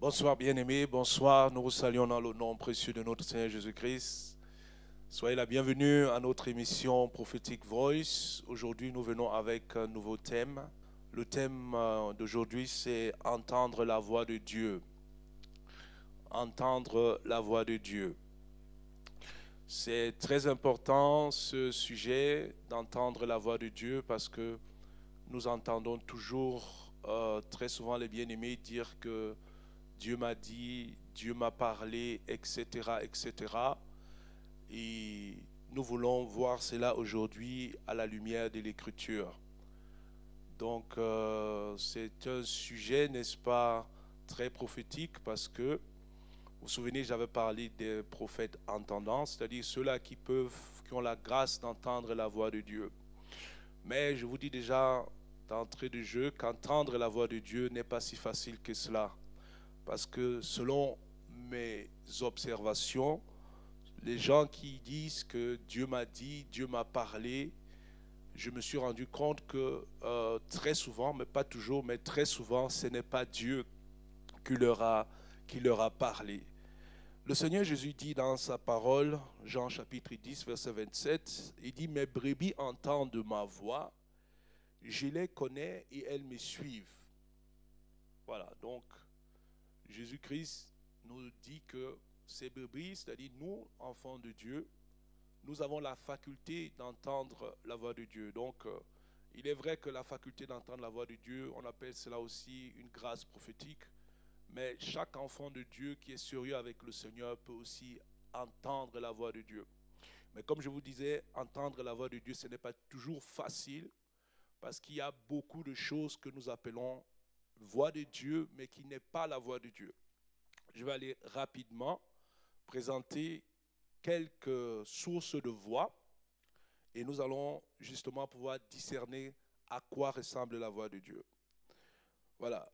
Bonsoir bien-aimés, bonsoir. Nous vous saluons dans le nom précieux de notre Seigneur Jésus-Christ. Soyez la bienvenue à notre émission Prophétique Voice. Aujourd'hui, nous venons avec un nouveau thème. Le thème euh, d'aujourd'hui, c'est entendre la voix de Dieu. Entendre la voix de Dieu. C'est très important ce sujet d'entendre la voix de Dieu parce que nous entendons toujours euh, très souvent les bien-aimés dire que Dieu m'a dit, Dieu m'a parlé, etc., etc. Et nous voulons voir cela aujourd'hui à la lumière de l'Écriture. Donc euh, c'est un sujet, n'est-ce pas, très prophétique parce que, vous vous souvenez, j'avais parlé des prophètes entendants, c'est-à-dire ceux-là qui peuvent, qui ont la grâce d'entendre la voix de Dieu. Mais je vous dis déjà d'entrée de jeu qu'entendre la voix de Dieu n'est pas si facile que cela. Parce que selon mes observations, les gens qui disent que Dieu m'a dit, Dieu m'a parlé, je me suis rendu compte que euh, très souvent, mais pas toujours, mais très souvent, ce n'est pas Dieu qui leur, a, qui leur a parlé. Le Seigneur Jésus dit dans sa parole, Jean chapitre 10, verset 27, il dit, mes brebis entendent ma voix, je les connais et elles me suivent. Voilà, donc Jésus-Christ nous dit que ces brebis, c'est-à-dire nous, enfants de Dieu, nous avons la faculté d'entendre la voix de Dieu. Donc, euh, il est vrai que la faculté d'entendre la voix de Dieu, on appelle cela aussi une grâce prophétique. Mais chaque enfant de Dieu qui est sérieux avec le Seigneur peut aussi entendre la voix de Dieu. Mais comme je vous disais, entendre la voix de Dieu, ce n'est pas toujours facile parce qu'il y a beaucoup de choses que nous appelons voix de Dieu, mais qui n'est pas la voix de Dieu. Je vais aller rapidement présenter quelques sources de voix et nous allons justement pouvoir discerner à quoi ressemble la voix de Dieu. Voilà.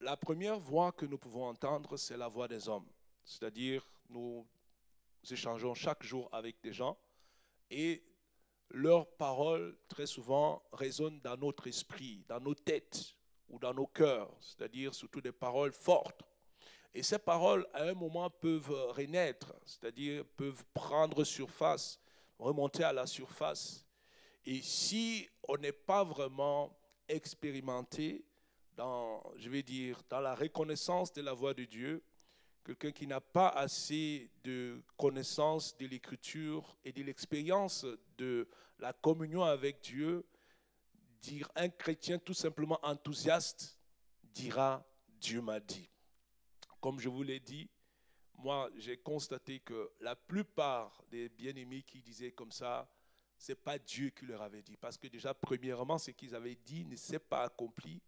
La première voix que nous pouvons entendre, c'est la voix des hommes. C'est-à-dire, nous échangeons chaque jour avec des gens et leurs paroles, très souvent, résonnent dans notre esprit, dans nos têtes ou dans nos cœurs, c'est-à-dire surtout des paroles fortes. Et ces paroles, à un moment, peuvent renaître, c'est-à-dire peuvent prendre surface, remonter à la surface. Et si on n'est pas vraiment expérimenté dans, je vais dire, dans la reconnaissance de la voix de Dieu, quelqu'un qui n'a pas assez de connaissance de l'écriture et de l'expérience de la communion avec Dieu, un chrétien tout simplement enthousiaste dira Dieu m'a dit. Comme je vous l'ai dit, moi j'ai constaté que la plupart des bien-aimés qui disaient comme ça, c'est pas Dieu qui leur avait dit parce que déjà premièrement ce qu'ils avaient dit ne s'est pas accompli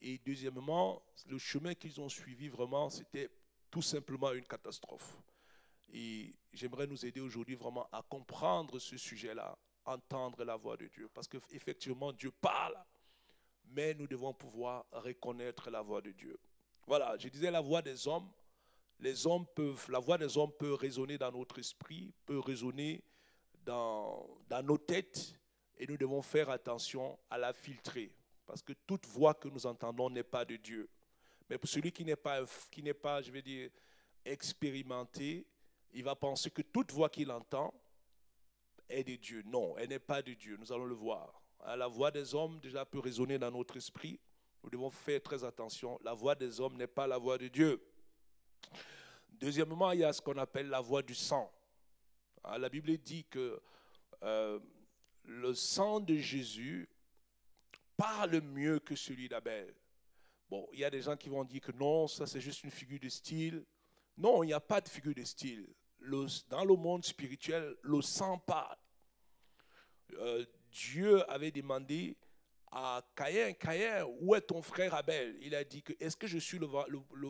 et deuxièmement le chemin qu'ils ont suivi vraiment c'était tout simplement une catastrophe. Et j'aimerais nous aider aujourd'hui vraiment à comprendre ce sujet-là, entendre la voix de Dieu. Parce qu'effectivement, Dieu parle, mais nous devons pouvoir reconnaître la voix de Dieu. Voilà, je disais la voix des hommes. Les hommes peuvent, la voix des hommes peut résonner dans notre esprit, peut résonner dans, dans nos têtes, et nous devons faire attention à la filtrer. Parce que toute voix que nous entendons n'est pas de Dieu. Mais pour celui qui n'est pas, qui n'est pas, je vais dire, expérimenté, il va penser que toute voix qu'il entend est de Dieu. Non, elle n'est pas de Dieu. Nous allons le voir. Hein, la voix des hommes déjà peut résonner dans notre esprit. Nous devons faire très attention. La voix des hommes n'est pas la voix de Dieu. Deuxièmement, il y a ce qu'on appelle la voix du sang. Hein, la Bible dit que euh, le sang de Jésus parle mieux que celui d'Abel. Bon, il y a des gens qui vont dire que non, ça c'est juste une figure de style. Non, il n'y a pas de figure de style. dans le monde spirituel, le sang parle. Euh, Dieu avait demandé à Caïn, Caïn, où est ton frère Abel? Il a dit que, est-ce que je suis le,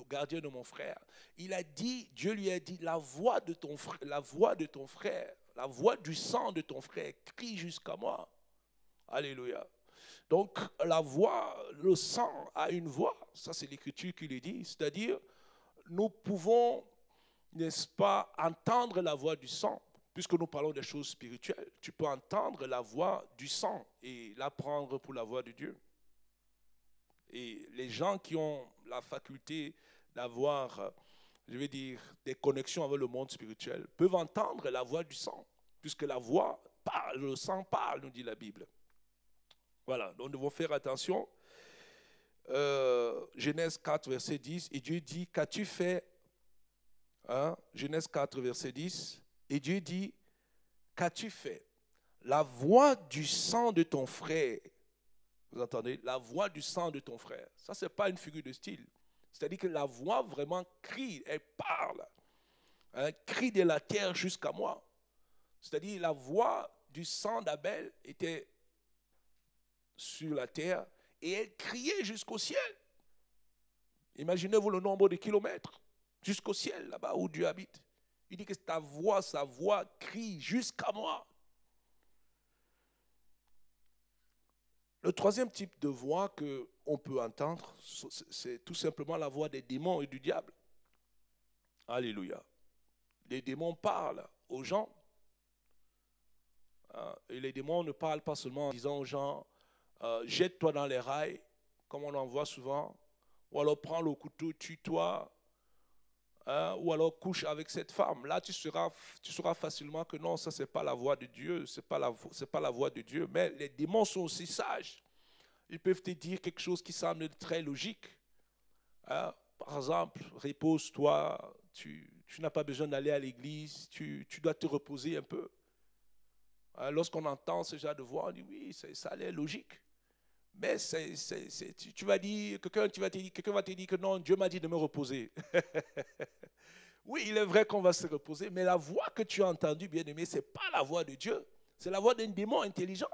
gardien de mon frère? Il a dit, Dieu lui a dit, la voix de ton frère, la voix de ton frère, la voix du sang de ton frère crie jusqu'à moi. Alléluia. Donc la voix, le sang a une voix, ça c'est l'écriture qui le dit, c'est-à-dire nous pouvons, n'est-ce pas, entendre la voix du sang, puisque nous parlons des choses spirituelles. Tu peux entendre la voix du sang et la prendre pour la voix de Dieu. Et les gens qui ont la faculté d'avoir, je vais dire, des connexions avec le monde spirituel, peuvent entendre la voix du sang, puisque la voix parle, le sang parle, nous dit la Bible. Voilà, donc nous devons faire attention. Euh, Genèse 4, verset 10, et Dieu dit, qu'as-tu fait hein? Genèse 4, verset 10, et Dieu dit, qu'as-tu fait? La voix du sang de ton frère, vous entendez? La voix du sang de ton frère. Ça, ce n'est pas une figure de style. C'est-à-dire que la voix vraiment crie, elle parle. Un cri de la terre jusqu'à moi. C'est-à-dire la voix du sang d'Abel était sur la terre et elle criait jusqu'au ciel. Imaginez-vous le nombre de kilomètres jusqu'au ciel, là-bas où Dieu habite. Il dit que ta voix, sa voix crie jusqu'à moi. Le troisième type de voix que on peut entendre, c'est tout simplement la voix des démons et du diable. Alléluia. Les démons parlent aux gens. Ah, et les démons ne parlent pas seulement en disant aux gens, euh, jette-toi dans les rails, comme on en voit souvent, ou alors prends le couteau, tue-toi, hein, ou alors couche avec cette femme. Là, tu sauras, tu facilement que non, ça, ce n'est pas la voix de Dieu, ce n'est pas, la, pas de Dieu. Mais les démons sont aussi sages. Ils peuvent te dire quelque chose qui semble très logique. Hein. Par exemple, repose-toi, tu, tu n'as pas besoin d'aller à l'église, tu, dois te reposer un peu. Hein, lorsqu'on entend ce genre de voix, on dit oui, ça a l'air logique. Mais tu, vas dire, quelqu'un va, te dire, que non, Dieu m'a dit de me reposer. oui, il est vrai qu'on va se reposer, mais la voix que tu as entendue, bien aimé, ce n'est pas la voix de Dieu. C'est la voix d'un démon intelligent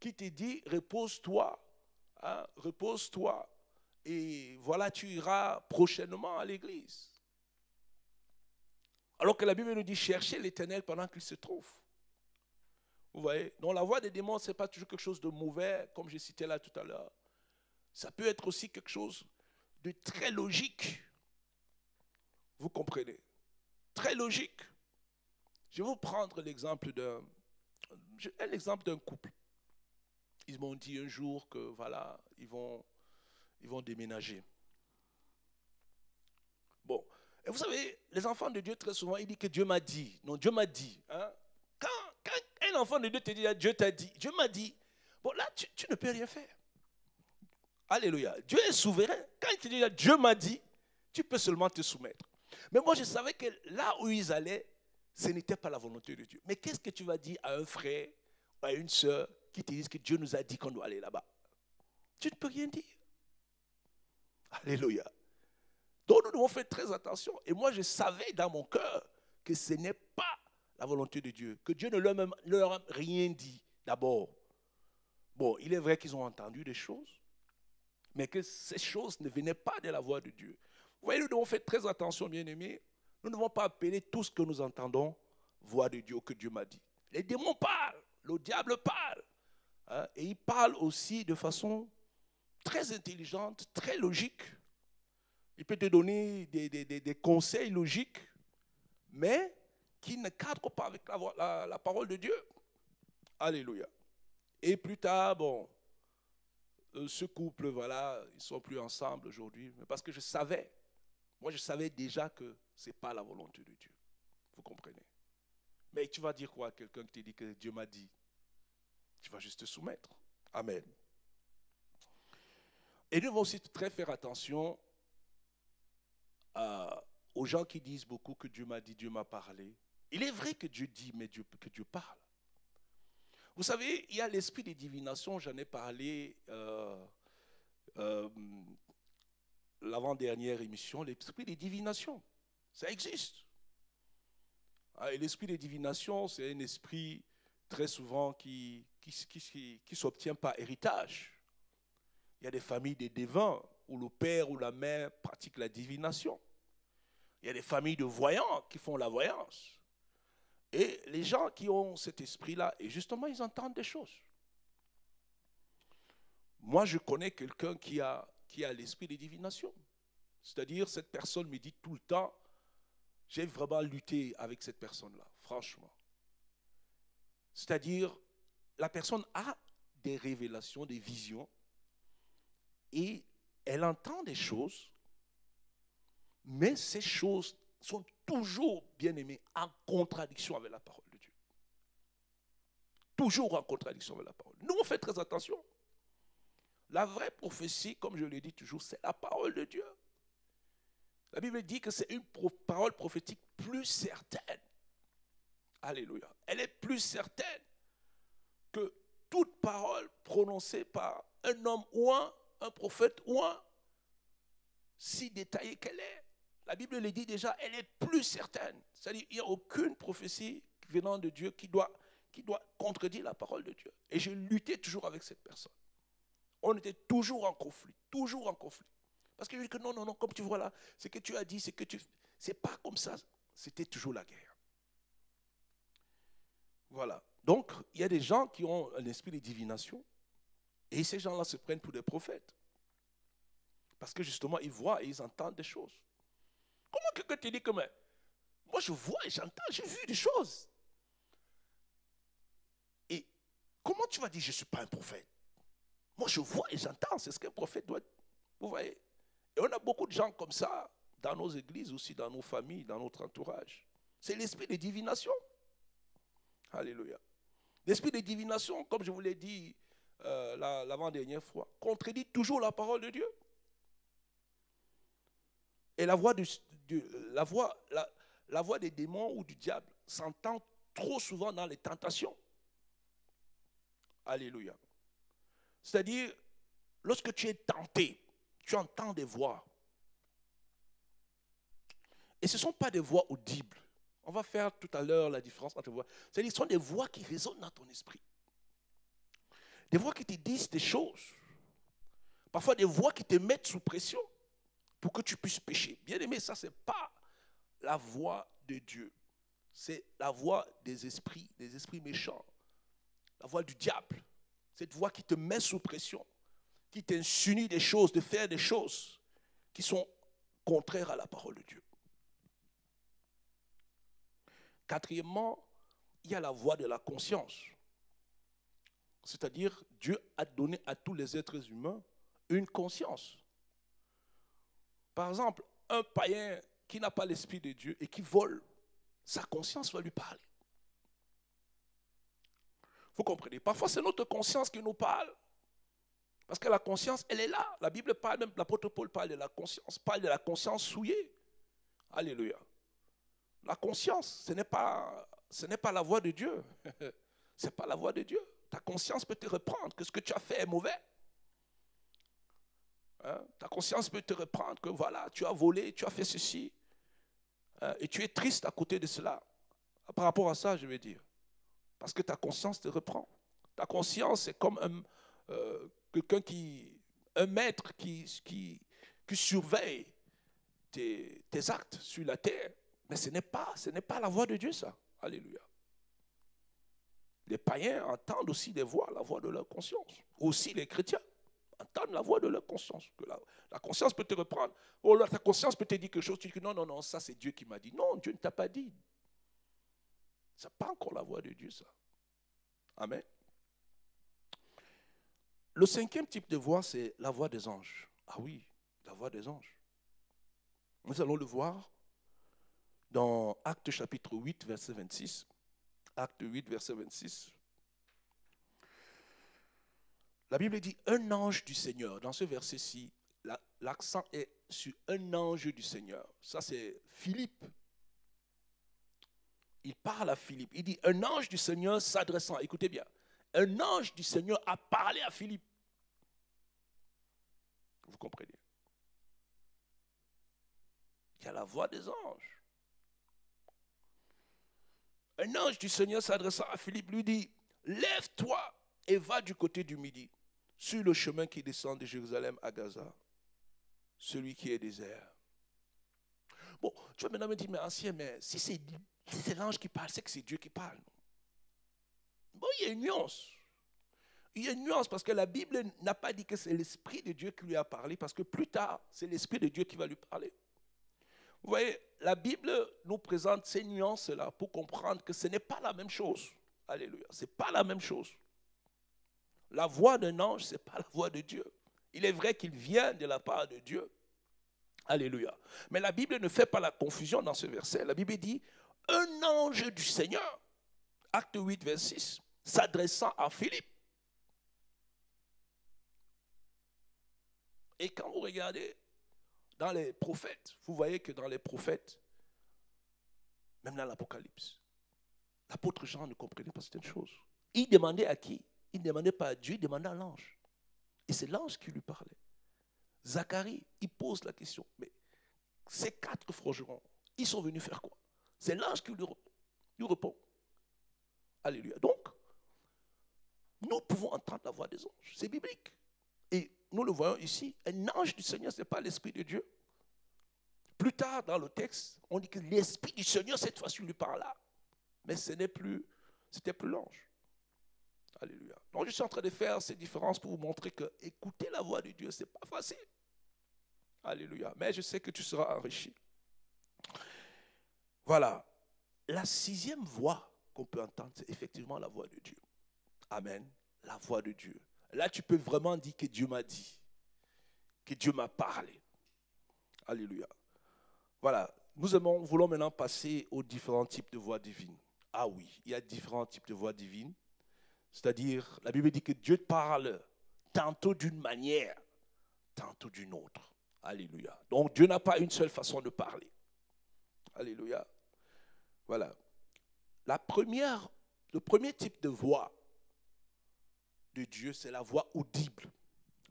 qui te dit repose-toi, hein, repose-toi, et voilà, tu iras prochainement à l'église. Alors que la Bible nous dit chercher l'éternel pendant qu'il se trouve. Vous voyez? Donc la voix des démons, ce n'est pas toujours quelque chose de mauvais, comme j'ai cité là tout à l'heure. Ça peut être aussi quelque chose de très logique. Vous comprenez? Très logique. Je vais vous prendre l'exemple d'un, un exemple d'un couple. Ils m'ont dit un jour que voilà, ils vont, vont déménager. Bon, et vous savez, les enfants de Dieu, très souvent, ils disent que Dieu m'a dit. Non, Dieu m'a dit. Hein? Enfant de Dieu te dit, Dieu t'a dit, Dieu m'a dit, bon là, tu, ne peux rien faire. Alléluia. Dieu est souverain. Quand il te dit, Dieu m'a dit, tu peux seulement te soumettre. Mais moi, je savais que là où ils allaient, ce n'était pas la volonté de Dieu. Mais qu'est-ce que tu vas dire à un frère ou à une soeur qui te disent que Dieu nous a dit qu'on doit aller là-bas? Tu ne peux rien dire. Alléluia. Donc nous devons faire très attention. Et moi, je savais dans mon cœur que ce n'est pas la volonté de Dieu, que Dieu ne leur, a rien dit d'abord. Bon, il est vrai qu'ils ont entendu des choses, mais que ces choses ne venaient pas de la voix de Dieu. Vous voyez, nous devons faire très attention, bien-aimés. Nous ne devons pas appeler tout ce que nous entendons voix de Dieu, que Dieu m'a dit. Les démons parlent, le diable parle. Hein, et il parle aussi de façon très intelligente, très logique. Il peut te donner des, des, des conseils logiques, mais qui ne cadre pas avec la, parole de Dieu. Alléluia. Et plus tard, bon, euh, ce couple, voilà, ils ne sont plus ensemble aujourd'hui, mais parce que je savais, moi je savais déjà que ce n'est pas la volonté de Dieu. Vous comprenez? Mais tu vas dire quoi à quelqu'un qui te dit que Dieu m'a dit? Tu vas juste te soumettre. Amen. Et nous devons aussi très faire attention aux gens qui disent beaucoup que Dieu m'a dit, Dieu m'a parlé. Il est vrai que Dieu dit, mais Dieu, que Dieu parle. Vous savez, il y a l'esprit de divination, j'en ai parlé euh, euh, l'avant-dernière émission, l'esprit de divination. Ça existe. Ah, l'esprit de divination, c'est un esprit très souvent qui qui, qui, qui s'obtient par héritage. Il y a des familles de devins où le père ou la mère pratique la divination. Il y a des familles de voyants qui font la voyance. Et les gens qui ont cet esprit-là, et justement, ils entendent des choses. Moi, je connais quelqu'un qui a, qui a l'esprit de divination. C'est-à-dire, cette personne me dit tout le temps, j'ai vraiment lutté avec cette personne-là, franchement. C'est-à-dire, la personne a des révélations, des visions, et elle entend des choses, Mais ces choses sont toujours, bien aimés, en contradiction avec la parole de Dieu. Toujours en contradiction avec la parole. Nous, on fait très attention. La vraie prophétie, comme je le dis toujours, c'est la parole de Dieu. La Bible dit que c'est une parole prophétique plus certaine. Alléluia. Elle est plus certaine que toute parole prononcée par un homme ou un, un prophète ou un, si détaillée qu'elle est. La Bible le dit déjà, elle est plus certaine. C'est-à-dire qu'il n'y a aucune prophétie venant de Dieu qui doit, qui doit contredire la parole de Dieu. Et j'ai lutté toujours avec cette personne. On était toujours en conflit, toujours en conflit. Parce que je dis que non, non, non, comme tu vois là, ce que tu as dit, c'est que tu. C'est pas comme ça. C'était toujours la guerre. Voilà. Donc, il y a des gens qui ont un esprit de divination, et ces gens-là se prennent pour des prophètes. Parce que justement, ils voient et ils entendent des choses. Comment quelqu'un te dit que moi je vois et j'entends, j'ai vu des choses. Et comment tu vas dire je ne suis pas un prophète? Moi je vois et j'entends, c'est ce qu'un prophète doit. Vous voyez? Et on a beaucoup de gens comme ça dans nos églises, aussi dans nos familles, dans notre entourage. C'est l'esprit de divination. Alléluia. L'esprit de divination, comme je vous l'ai dit euh, l'avant-dernière fois, contredit toujours la parole de Dieu. Et la voix, la, voix, la, voix des démons ou du diable s'entend trop souvent dans les tentations. Alléluia. C'est-à-dire, lorsque tu es tenté, tu entends des voix. Et ce ne sont pas des voix audibles. On va faire tout à l'heure la différence entre voix. C'est-à-dire, ce sont des voix qui résonnent dans ton esprit. Des voix qui te disent des choses. Parfois des voix qui te mettent sous pression pour que tu puisses pécher. Bien aimé, ça, ce n'est pas la voix de Dieu. C'est la voix des esprits, des esprits méchants. La voix du diable. Cette voix qui te met sous pression, qui t'insinue des choses, de faire des choses qui sont contraires à la parole de Dieu. Quatrièmement, il y a la voix de la conscience. C'est-à-dire, Dieu a donné à tous les êtres humains une conscience. Par exemple, un païen qui n'a pas l'Esprit de Dieu et qui vole, sa conscience va lui parler. Vous comprenez? Parfois, c'est notre conscience qui nous parle. Parce que la conscience, elle est là. La Bible parle, même l'apôtre Paul parle de la conscience, parle de la conscience souillée. Alléluia. La conscience, ce n'est pas, ce n'est pas la voix de Dieu. ce n'est pas la voix de Dieu. Ta conscience peut te reprendre que ce que tu as fait est mauvais. Hein? Ta conscience peut te reprendre que voilà, tu as volé, tu as fait ceci. Hein? Et tu es triste à côté de cela. Par rapport à ça, je vais dire. Parce que ta conscience te reprend. Ta conscience, c'est comme un, euh, un maître qui, surveille tes, tes, actes sur la terre. Mais ce n'est pas, ce n'est pas la voix de Dieu, ça. Alléluia. Les païens entendent aussi des voix, la voix de leur conscience. Aussi les chrétiens entendre la voix de leur conscience. Que la, conscience peut te reprendre. Oh là, ta conscience peut te dire quelque chose. Tu dis non, non, non, ça c'est Dieu qui m'a dit. Non, Dieu ne t'a pas dit. Ce n'est pas encore la voix de Dieu, ça. Amen. Le cinquième type de voix, c'est la voix des anges. Ah oui, la voix des anges. Nous allons le voir dans Acte chapitre 8, verset 26. Acte 8, verset 26. La Bible dit un ange du Seigneur. Dans ce verset-ci, l'accent est sur un ange du Seigneur. Ça, c'est Philippe. Il parle à Philippe. Il dit un ange du Seigneur s'adressant. Écoutez bien. Un ange du Seigneur a parlé à Philippe. Vous comprenez? Il y a la voix des anges. Un ange du Seigneur s'adressant à Philippe lui dit, lève-toi et va du côté du midi sur le chemin qui descend de Jérusalem à Gaza, celui qui est désert. Bon, tu vas maintenant me dire, mais ancien, mais si c'est l'ange qui parle, c'est que c'est Dieu qui parle. Bon, il y a une nuance. Il y a une nuance parce que la Bible n'a pas dit que c'est l'Esprit de Dieu qui lui a parlé, parce que plus tard, c'est l'Esprit de Dieu qui va lui parler. Vous voyez, la Bible nous présente ces nuances-là pour comprendre que ce n'est pas la même chose. Alléluia. Ce n'est pas la même chose. La voix d'un ange, ce n'est pas la voix de Dieu. Il est vrai qu'il vient de la part de Dieu. Alléluia. Mais la Bible ne fait pas la confusion dans ce verset. La Bible dit, un ange du Seigneur, acte 8, verset 6, s'adressant à Philippe. Et quand vous regardez dans les prophètes, vous voyez que dans les prophètes, même dans l'Apocalypse, l'apôtre Jean ne comprenait pas certaines choses. Il demandait à qui? Il ne demandait pas à Dieu, il demandait à l'ange. Et c'est l'ange qui lui parlait. Zacharie, il pose la question, mais ces quatre forgerons, ils sont venus faire quoi? C'est l'ange qui lui, répond. Alléluia. Donc, nous pouvons entendre la voix des anges. C'est biblique. Et nous le voyons ici. Un ange du Seigneur, ce n'est pas l'Esprit de Dieu. Plus tard dans le texte, on dit que l'Esprit du Seigneur, cette fois-ci, lui parla. Mais ce n'est plus, c'était plus l'ange. Alléluia. Donc je suis en train de faire ces différences pour vous montrer que écouter la voix de Dieu, ce n'est pas facile. Alléluia. Mais je sais que tu seras enrichi. Voilà. La sixième voix qu'on peut entendre, c'est effectivement la voix de Dieu. Amen. La voix de Dieu. Là, tu peux vraiment dire que Dieu m'a dit, que Dieu m'a parlé. Alléluia. Voilà. Nous voulons maintenant passer aux différents types de voix divines. Ah oui, il y a différents types de voix divines. C'est-à-dire, la Bible dit que Dieu parle tantôt d'une manière, tantôt d'une autre. Alléluia. Donc Dieu n'a pas une seule façon de parler. Alléluia. Voilà. La première, le premier type de voix de Dieu, c'est la voix audible.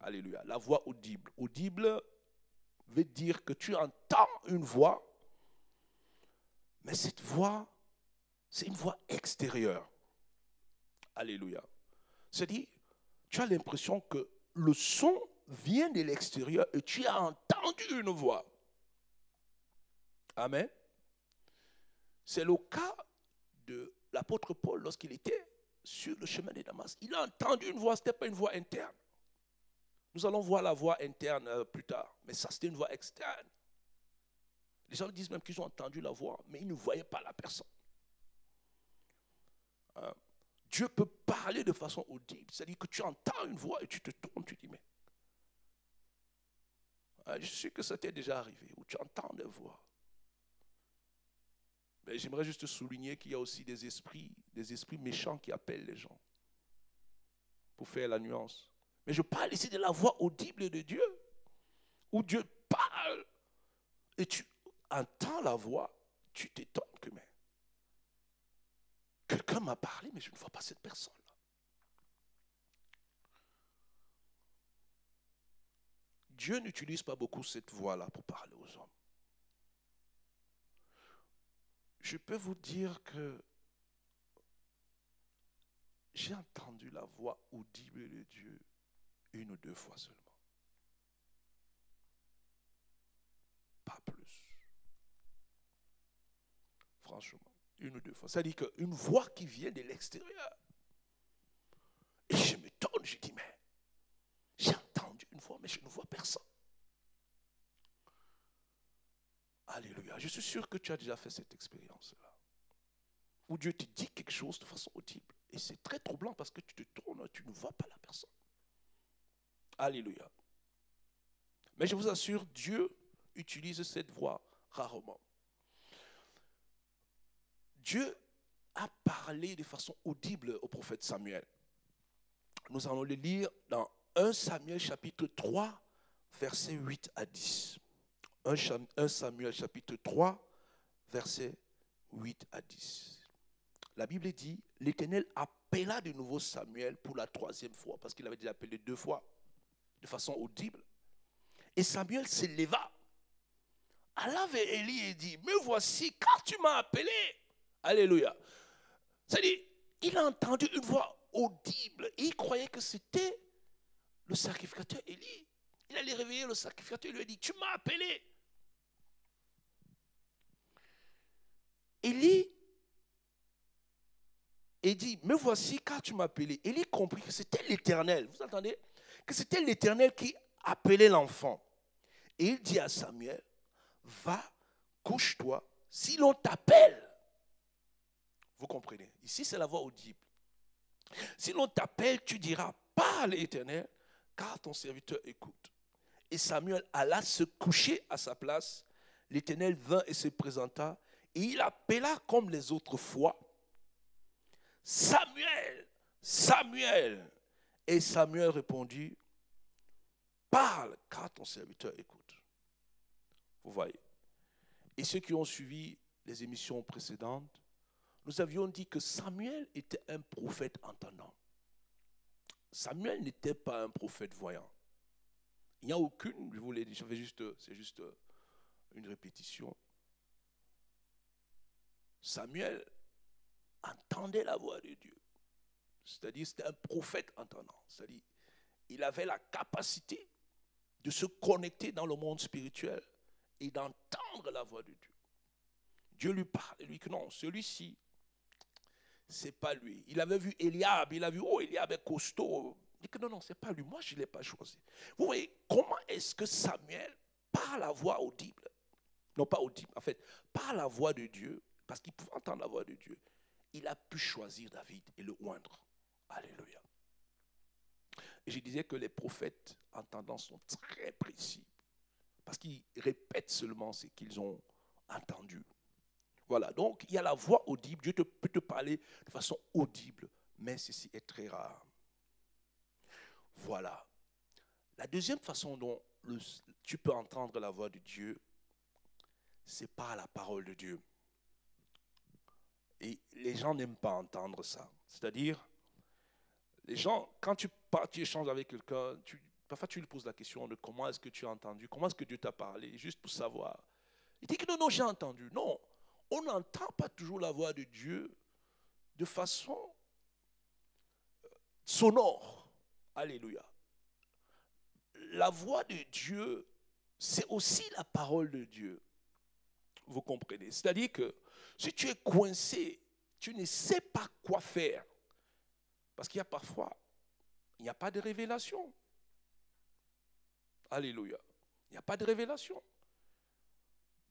Alléluia. La voix audible. Audible veut dire que tu entends une voix, mais cette voix, c'est une voix extérieure. Alléluia. C'est-à-dire, tu as l'impression que le son vient de l'extérieur et tu as entendu une voix. Amen. C'est le cas de l'apôtre Paul lorsqu'il était sur le chemin de Damas. Il a entendu une voix, ce n'était pas une voix interne. Nous allons voir la voix interne euh, plus tard, mais ça c'était une voix externe. Les gens disent même qu'ils ont entendu la voix, mais ils ne voyaient pas la personne. Hein? Dieu peut parler de façon audible, c'est-à-dire que tu entends une voix et tu te tournes, tu dis mais ah, je suis que ça t'est déjà arrivé, où tu entends des voix. Mais j'aimerais juste souligner qu'il y a aussi des esprits, des esprits méchants qui appellent les gens pour faire la nuance. Mais je parle ici de la voix audible de Dieu, où Dieu parle et tu entends la voix, tu t'étonnes que mais quelqu'un m'a parlé, mais je ne vois pas cette personne. Dieu n'utilise pas beaucoup cette voix-là pour parler aux hommes. Je peux vous dire que j'ai entendu la voix audible de Dieu une ou deux fois seulement. Pas plus. Franchement, une ou deux fois. Ça dit qu'une voix qui vient de l'extérieur. Et je m'étonne, je dis, mais j'ai entendu une voix, mais je ne vois personne. Alléluia. Je suis sûr que tu as déjà fait cette expérience-là. Où Dieu te dit quelque chose de façon audible. Et c'est très troublant parce que tu te tournes, tu ne vois pas la personne. Alléluia. Mais je vous assure, Dieu utilise cette voix rarement. Dieu a parlé de façon audible au prophète Samuel. Nous allons le lire dans 1 Samuel chapitre 3, versets 8 à 10. 1 Samuel chapitre 3, versets 8 à 10. La Bible dit, l'Éternel appela de nouveau Samuel pour la troisième fois, parce qu'il avait déjà appelé deux fois, de façon audible. Et Samuel se leva, alla vers Élie et dit, me voici, car tu m'as appelé. Alléluia. C'est-à-dire, il a entendu une voix audible et il croyait que c'était le sacrificateur Élie. Il allait réveiller le sacrificateur et lui a dit, tu m'as appelé. Élie et dit, me voici car tu m'as appelé. Élie comprit que c'était l'Éternel. Vous entendez? Que c'était l'Éternel qui appelait l'enfant. Et il dit à Samuel, va, couche-toi, si l'on t'appelle. Vous comprenez Ici, c'est la voix audible. Si l'on t'appelle, tu diras, parle Éternel, car ton serviteur écoute. Et Samuel alla se coucher à sa place. L'Éternel vint et se présenta, et il appela comme les autres fois, Samuel, Samuel. Et Samuel répondit, parle, car ton serviteur écoute. Vous voyez. Et ceux qui ont suivi les émissions précédentes, nous avions dit que Samuel était un prophète entendant. Samuel n'était pas un prophète voyant. Il n'y a aucune, je vous l'ai dit, c'est juste une répétition. Samuel entendait la voix de Dieu. C'est-à-dire, c'était un prophète entendant. C'est-à-dire, il avait la capacité de se connecter dans le monde spirituel et d'entendre la voix de Dieu. Dieu lui parle et lui dit que non, celui-ci, c'est pas lui. Il avait vu Eliab, il a vu, oh, Eliab est costaud. Il dit que non, non, c'est pas lui. Moi, je ne l'ai pas choisi. Vous voyez, comment est-ce que Samuel, par la voix audible, non pas audible, en fait, par la voix de Dieu, parce qu'il pouvait entendre la voix de Dieu, il a pu choisir David et le oindre. Alléluia. Et je disais que les prophètes, entendant, sont très précis, parce qu'ils répètent seulement ce qu'ils ont entendu. Voilà, donc il y a la voix audible, Dieu peut te parler de façon audible, mais ceci est très rare. Voilà. La deuxième façon dont tu peux entendre la voix de Dieu, c'est par la parole de Dieu. Et les gens n'aiment pas entendre ça. C'est-à-dire, les gens, quand tu, tu échanges avec quelqu'un, parfois tu lui poses la question de comment est-ce que tu as entendu, comment est-ce que Dieu t'a parlé, juste pour savoir. Il dit que non, non, j'ai entendu. Non, on n'entend pas toujours la voix de Dieu de façon euh, sonore. Alléluia. La voix de Dieu, c'est aussi la parole de Dieu. Vous comprenez C'est-à-dire que si tu es coincé, tu ne sais pas quoi faire. Parce qu'il y a parfois, il n'y a pas de révélation. Alléluia. Il n'y a pas de révélation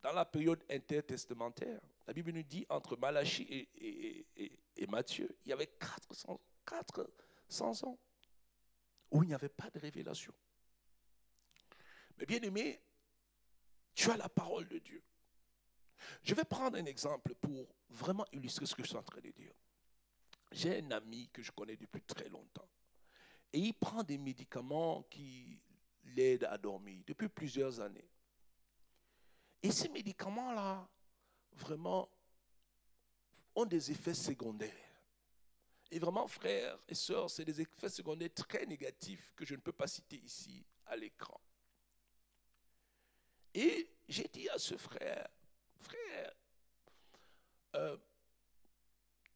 dans la période intertestamentaire, la Bible nous dit entre Malachie et, Matthieu, il y avait 400, 400 ans où il n'y avait pas de révélation. Mais bien aimé, tu as la parole de Dieu. Je vais prendre un exemple pour vraiment illustrer ce que je suis en train de dire. J'ai un ami que je connais depuis très longtemps. Et il prend des médicaments qui l'aident à dormir depuis plusieurs années. Et ces médicaments-là, vraiment, ont des effets secondaires. Et vraiment, frères et sœurs, c'est des effets secondaires très négatifs que je ne peux pas citer ici à l'écran. Et j'ai dit à ce frère, frère, euh,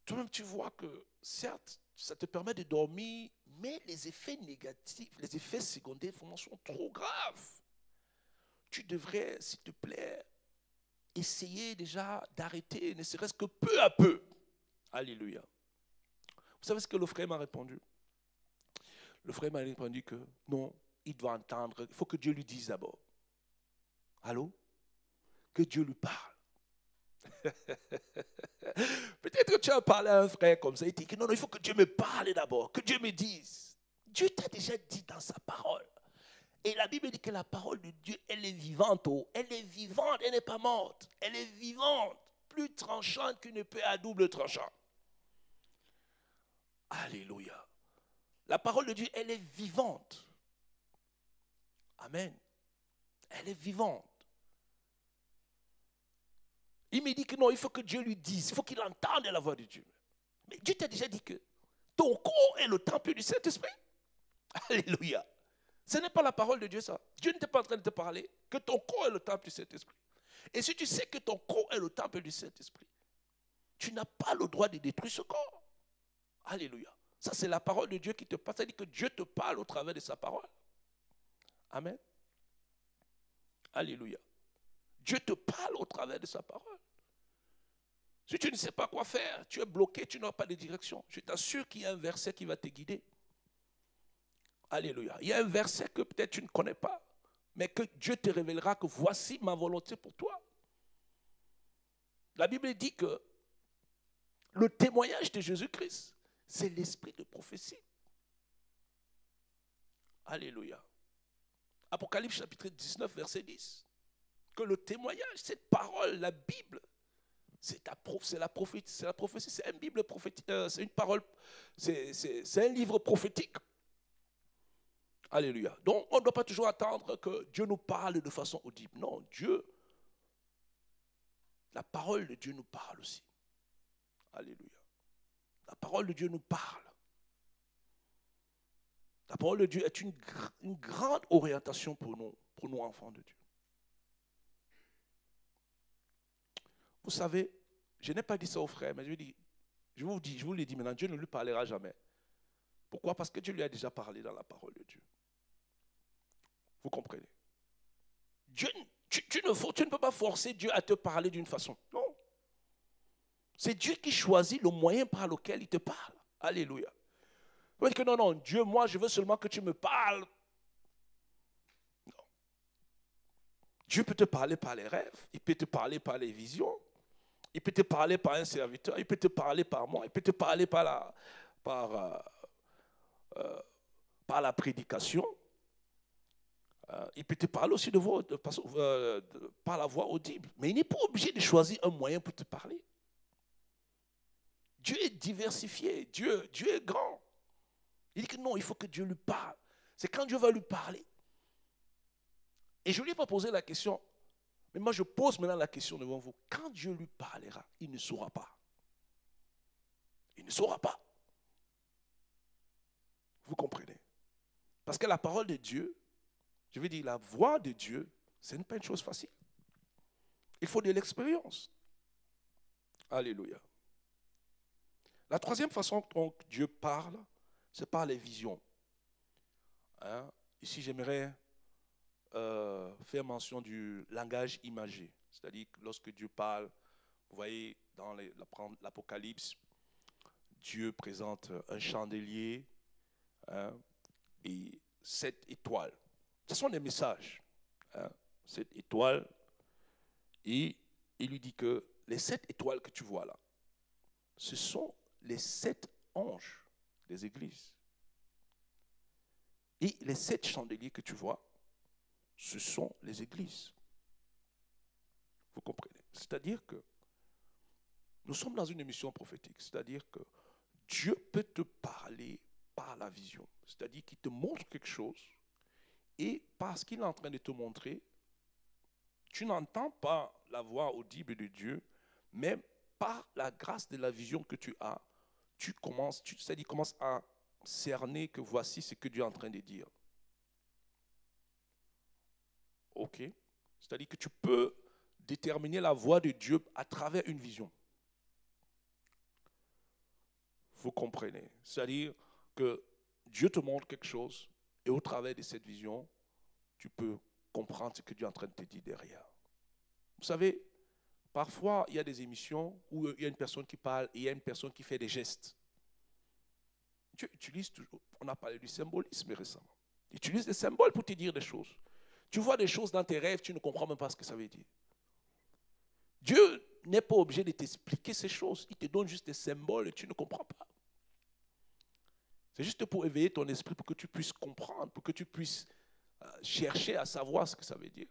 toi-même tu vois que certes, ça te permet de dormir, mais les effets négatifs, les effets secondaires sont trop graves tu devrais, s'il te plaît, essayer déjà d'arrêter, ne serait-ce que peu à peu. Alléluia. Vous savez ce que le frère m'a répondu? Le frère m'a répondu que non, il doit entendre, il faut que Dieu lui dise d'abord. Allô? Que Dieu lui parle. Peut-être que tu as parlé à un frère comme ça, il dit que non, non, il faut que Dieu me parle d'abord, que Dieu me dise. Dieu t'a déjà dit dans sa parole. Et la Bible dit que la parole de Dieu, elle est vivante. Oh. Elle est vivante, elle n'est pas morte. Elle est vivante, plus tranchante qu'une épée à double tranchant. Alléluia. La parole de Dieu, elle est vivante. Amen. Elle est vivante. Il me dit que non, il faut que Dieu lui dise, il faut qu'il entende la voix de Dieu. Mais Dieu t'a déjà dit que ton corps est le temple du Saint-Esprit. Alléluia. Ce n'est pas la parole de Dieu, ça. Dieu n'était pas en train de te parler que ton corps est le temple du Saint-Esprit. Et si tu sais que ton corps est le temple du Saint-Esprit, tu n'as pas le droit de détruire ce corps. Alléluia. Ça, c'est la parole de Dieu qui te parle. Dit que Dieu te parle au travers de sa parole. Amen. Alléluia. Dieu te parle au travers de sa parole. Si tu ne sais pas quoi faire, tu es bloqué, tu n'as pas de direction. Je t'assure qu'il y a un verset qui va te guider. Alléluia. Il y a un verset que peut-être tu ne connais pas, mais que Dieu te révélera que voici ma volonté pour toi. La Bible dit que le témoignage de Jésus-Christ, c'est l'esprit de prophétie. Alléluia. Apocalypse chapitre 19, verset 10. Que le témoignage, cette parole, la Bible, c'est la, prophétie, c'est la prophétie, c'est une Bible prophétique, euh, c'est une parole, c'est un livre prophétique. Alléluia. Donc, on ne doit pas toujours attendre que Dieu nous parle de façon audible. Non, Dieu, la parole de Dieu nous parle aussi. Alléluia. La parole de Dieu nous parle. La parole de Dieu est une, grande orientation pour nous, pour nous enfants de Dieu. Vous savez, je n'ai pas dit ça aux frères, mais je, dis, je vous dis, je vous l'ai dit maintenant, Dieu ne lui parlera jamais. Pourquoi? Parce que Dieu lui a déjà parlé dans la parole de Dieu. Vous comprenez? Dieu, tu, ne, peux pas forcer Dieu à te parler d'une façon. Non. C'est Dieu qui choisit le moyen par lequel il te parle. Alléluia. Vous dites que non, non, Dieu, moi, je veux seulement que tu me parles. Non. Dieu peut te parler par les rêves, il peut te parler par les visions, il peut te parler par un serviteur, il peut te parler par moi, il peut te parler par la, par, euh, euh, par la prédication. Euh, il peut te parler aussi de voix, par la voix audible. Mais il n'est pas obligé de choisir un moyen pour te parler. Dieu est diversifié, Dieu, Dieu est grand. Il dit que non, il faut que Dieu lui parle. C'est quand Dieu va lui parler. Et je ne lui ai pas posé la question, mais moi je pose maintenant la question devant vous. Quand Dieu lui parlera, il ne saura pas. Il ne saura pas. Vous comprenez? Parce que la parole de Dieu, je veux dire la voix de Dieu, ce n'est pas une chose facile. Il faut de l'expérience. Alléluia. La troisième façon dont Dieu parle, c'est par les visions. Hein? Ici, j'aimerais euh, faire mention du langage imagé. C'est-à-dire que lorsque Dieu parle, vous voyez dans l'Apocalypse, Dieu présente un chandelier hein, et sept étoiles. Ce sont des messages. Hein, sept étoiles. Et il lui dit que les sept étoiles que tu vois là, ce sont les sept anges des églises. Et les sept chandeliers que tu vois, ce sont les églises. Vous comprenez? C'est-à-dire que nous sommes dans une émission prophétique, c'est-à-dire que Dieu peut te parler par la vision, c'est-à-dire qu'il te montre quelque chose et parce qu'il est en train de te montrer, tu n'entends pas la voix audible de Dieu, mais par la grâce de la vision que tu as, tu commences, tu, c'est-à-dire commences à cerner que voici ce que Dieu est en train de dire. Ok? C'est-à-dire que tu peux déterminer la voix de Dieu à travers une vision. Vous comprenez? C'est-à-dire que Dieu te montre quelque chose et au travers de cette vision, tu peux comprendre ce que Dieu est en train de te dire derrière. Vous savez, Parfois, il y a des émissions où il y a une personne qui parle et il y a une personne qui fait des gestes. Dieu utilise toujours, on a parlé du symbolisme récemment. Il utilise des symboles pour te dire des choses. Tu vois des choses dans tes rêves, tu ne comprends même pas ce que ça veut dire. Dieu n'est pas obligé de t'expliquer ces choses. Il te donne juste des symboles et tu ne comprends pas. C'est juste pour éveiller ton esprit, pour que tu puisses comprendre, pour que tu puisses euh, chercher à savoir ce que ça veut dire.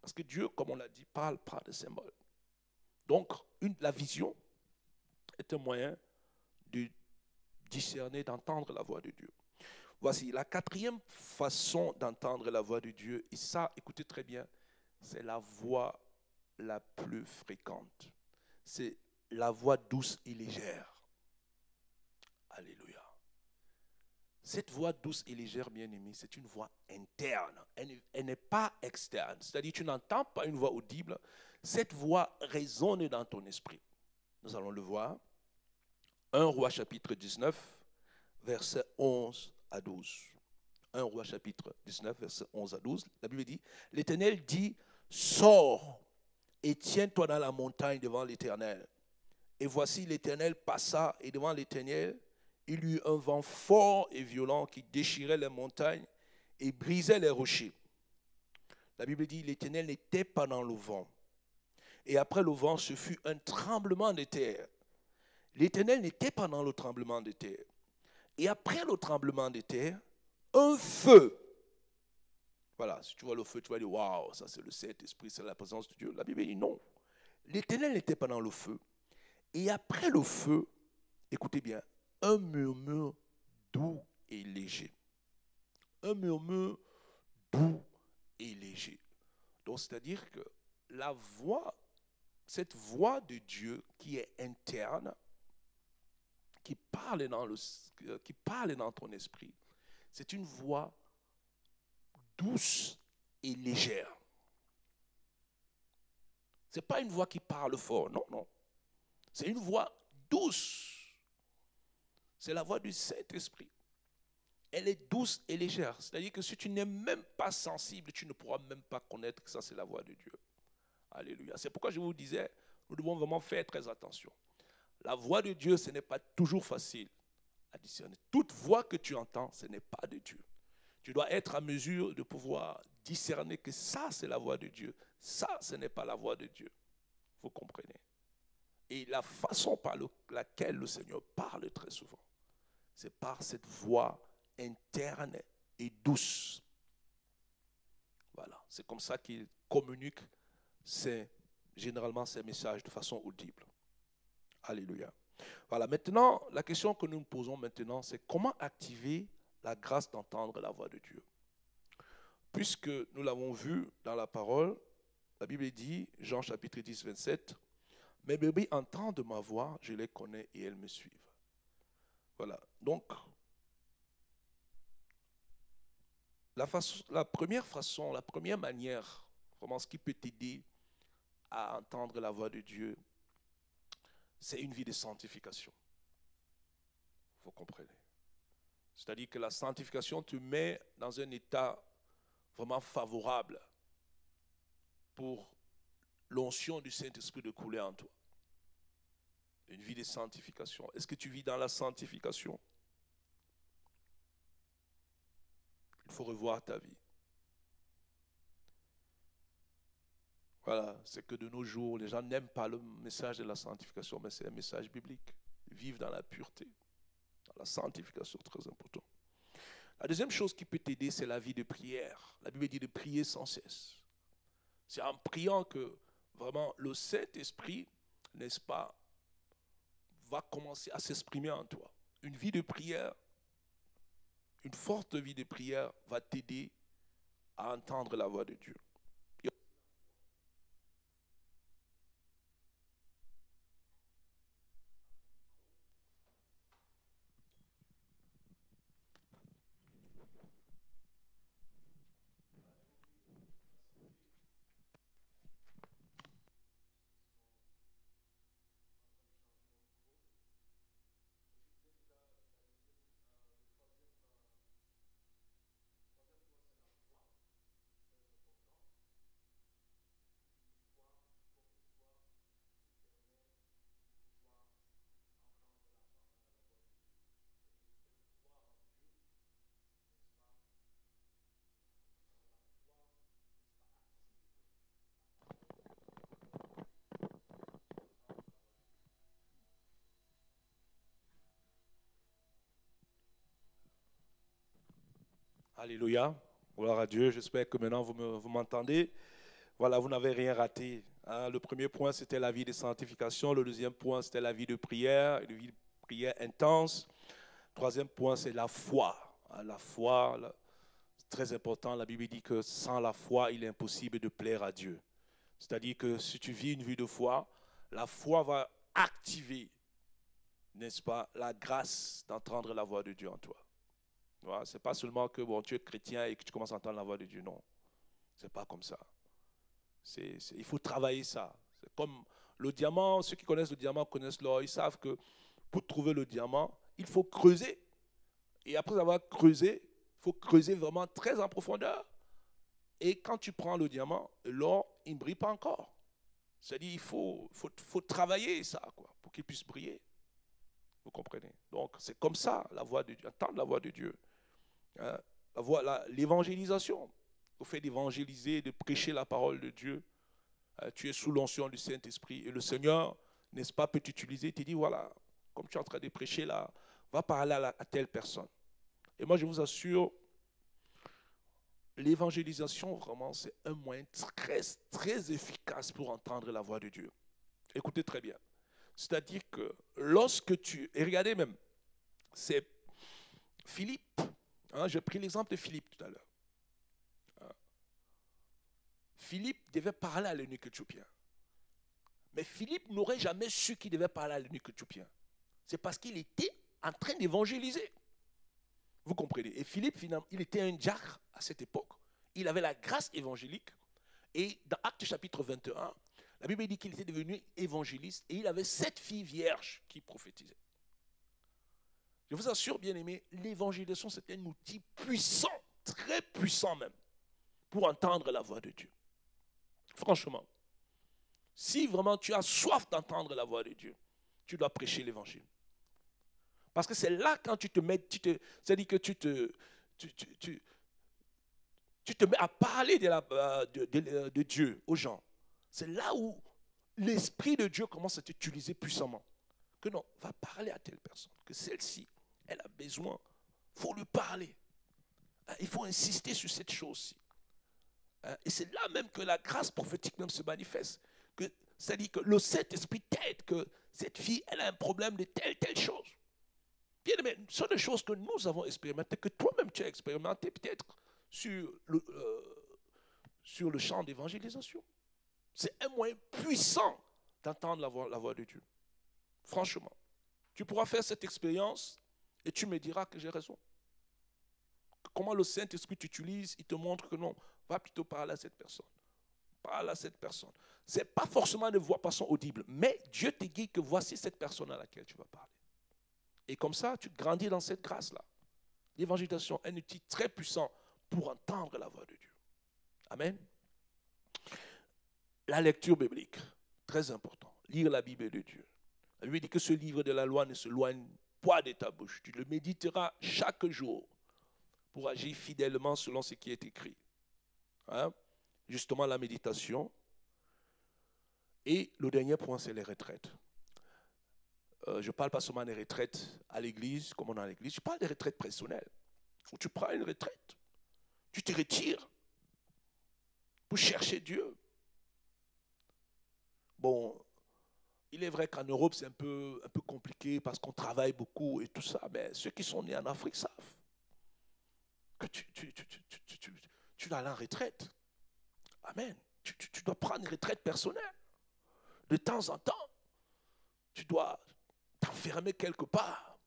Parce que Dieu, comme on l'a dit, parle par des symboles. Donc, la vision est un moyen de discerner, d'entendre la voix de Dieu. Voici la quatrième façon d'entendre la voix de Dieu, et ça, écoutez très bien, c'est la voix la plus fréquente. C'est la voix douce et légère. Alléluia. Cette voix douce et légère, bien aimée, c'est une voix interne. Elle, n'est pas externe. C'est-à-dire, tu n'entends pas une voix audible. Cette voix résonne dans ton esprit. Nous allons le voir. 1 roi chapitre 19, verset 11 à 12. 1 roi chapitre 19, verset 11 à 12. La Bible dit, l'Éternel dit, sors et tiens-toi dans la montagne devant l'Éternel. Et voici l'Éternel passa et devant l'Éternel, il y eut un vent fort et violent qui déchirait les montagnes et brisait les rochers. La Bible dit, l'Éternel n'était pas dans le vent. Et après le vent, ce fut un tremblement de terre. L'Éternel n'était pas dans le tremblement de terre. Et après le tremblement de terre, un feu. Voilà, si tu vois le feu, tu vas dire waouh, ça c'est le Saint-Esprit, c'est la présence de Dieu. La Bible dit non. L'Éternel n'était pas dans le feu. Et après le feu, écoutez bien, un murmure doux et léger. Un murmure doux et léger. Donc, c'est-à-dire que la voix, cette voix de Dieu qui est interne, qui parle dans, le, qui parle dans ton esprit, c'est une voix douce et légère. Ce n'est pas une voix qui parle fort, non, non. C'est une voix douce. C'est la voix du Saint-Esprit. Elle est douce et légère. C'est-à-dire que si tu n'es même pas sensible, tu ne pourras même pas connaître que ça, c'est la voix de Dieu. Alléluia. C'est pourquoi je vous disais, nous devons vraiment faire très attention. La voix de Dieu, ce n'est pas toujours facile à discerner. Toute voix que tu entends, ce n'est pas de Dieu. Tu dois être à mesure de pouvoir discerner que ça, c'est la voix de Dieu. Ça, ce n'est pas la voix de Dieu. Vous comprenez? Et la façon par laquelle le Seigneur parle très souvent, c'est par cette voix interne et douce. Voilà, c'est comme ça qu'il communique généralement ses messages de façon audible. Alléluia. Voilà, maintenant, la question que nous nous posons maintenant, c'est comment activer la grâce d'entendre la voix de Dieu? Puisque nous l'avons vu dans la parole, la Bible dit, Jean chapitre 10, 27, Mes bébés entendent ma voix, je les connais et elles me suivent. Voilà. Donc, la, première façon, la première manière, vraiment ce qui peut t'aider à entendre la voix de Dieu, c'est une vie de sanctification. Vous comprenez? C'est-à-dire que la sanctification te met dans un état vraiment favorable pour l'onction du Saint-Esprit de couler en toi. Une vie de sanctification. Est-ce que tu vis dans la sanctification? Il faut revoir ta vie. Voilà, c'est que de nos jours, les gens n'aiment pas le message de la sanctification, mais c'est un message biblique. Vivre dans la pureté. La sanctification, très important. La deuxième chose qui peut t'aider, c'est la vie de prière. La Bible dit de prier sans cesse. C'est en priant que vraiment le Saint-Esprit, n'est-ce pas, va commencer à s'exprimer en toi. Une vie de prière, une forte vie de prière va t'aider à entendre la voix de Dieu. Alléluia. Gloire à Dieu. J'espère que maintenant vous m'entendez. Voilà, vous n'avez rien raté. Hein. Le premier point, c'était la vie de sanctification. Le deuxième point, c'était la vie de prière, une vie de prière intense. Troisième point, c'est la foi. Hein. La foi, c'est très important. La Bible dit que sans la foi, il est impossible de plaire à Dieu. C'est-à-dire que si tu vis une vie de foi, la foi va activer, n'est-ce pas, la grâce d'entendre la voix de Dieu en toi. Ce n'est pas seulement que bon, tu es chrétien et que tu commences à entendre la voix de Dieu. Non. Ce n'est pas comme ça. il faut travailler ça. C'est comme le diamant. Ceux qui connaissent le diamant connaissent l'or. Ils savent que pour trouver le diamant, il faut creuser. Et après avoir creusé, il faut creuser vraiment très en profondeur. Et quand tu prends le diamant, l'or, il ne brille pas encore. C'est-à-dire qu'il faut, faut, faut, travailler ça quoi, pour qu'il puisse briller. Vous comprenez? Donc, c'est comme ça, la voix de Dieu, entendre la voix de Dieu. Hein, voilà l'évangélisation. Au fait d'évangéliser, de prêcher la parole de Dieu. Hein, tu es sous l'onction du Saint-Esprit. Et le Seigneur, n'est-ce pas, peut t'utiliser. Tu dis, voilà, comme tu es en train de prêcher là, va parler à, telle personne. Et moi, je vous assure, l'évangélisation, vraiment, c'est un moyen très, très efficace pour entendre la voix de Dieu. Écoutez très bien. C'est-à-dire que lorsque tu... Et regardez même, c'est Philippe. Hein, J'ai pris l'exemple de Philippe tout à l'heure. Hein. Philippe devait parler à l'eunuque éthiopien. Mais Philippe n'aurait jamais su qu'il devait parler à l'eunuque éthiopien. C'est parce qu'il était en train d'évangéliser. Vous comprenez Et Philippe, finalement, il était un diacre à cette époque. Il avait la grâce évangélique. Et dans Acte chapitre 21, la Bible dit qu'il était devenu évangéliste et il avait sept filles vierges qui prophétisaient. Je vous assure, bien aimé, l'évangélisation, c'est un outil puissant, très puissant même, pour entendre la voix de Dieu. Franchement, si vraiment tu as soif d'entendre la voix de Dieu, tu dois prêcher l'évangile. Parce que c'est là quand tu te mets, tu te, c'est-à-dire que tu te, tu, te mets à parler de, de, de, de Dieu aux gens. C'est là où l'Esprit de Dieu commence à t'utiliser puissamment. Que non, va parler à telle personne, que celle-ci, elle a besoin, il faut lui parler. Hein, il faut insister sur cette chose-ci. Hein, et c'est là même que la grâce prophétique même se manifeste. C'est-à-dire que le Saint-Esprit t'aide que cette fille, elle a un problème de telle, telle chose. Bien aimé, ce sont des choses que nous avons expérimentées, que toi-même tu as expérimenté peut-être sur le, euh, sur le champ d'évangélisation. C'est un moyen puissant d'entendre la voix, la voix de Dieu. Franchement. Tu pourras faire cette expérience et tu me diras que j'ai raison. Comment le Saint-Esprit t'utilise, il te montre que non, va plutôt parler à cette personne. Parle à cette personne. Ce n'est pas forcément de voix passant audible, mais Dieu te dit que voici cette personne à laquelle tu vas parler. Et comme ça, tu grandis dans cette grâce-là. L'évangélisation est un outil très puissant pour entendre la voix de Dieu. Amen. La lecture biblique, très important. Lire la Bible de Dieu. La Bible dit que ce livre de la loi ne se loigne pas de ta bouche. Tu le méditeras chaque jour pour agir fidèlement selon ce qui est écrit. Hein? Justement, la méditation. Et le dernier point, c'est les retraites. Euh, je ne parle pas seulement des retraites à l'église, comme on a l'église, je parle des retraites personnelles. Tu prends une retraite, tu te retires pour chercher Dieu. Bon, il est vrai qu'en Europe, c'est un peu, compliqué parce qu'on travaille beaucoup et tout ça, mais ceux qui sont nés en Afrique savent que tu, tu, tu dois aller en retraite. Amen. Tu, dois prendre une retraite personnelle. De temps en temps, tu dois t'enfermer quelque part.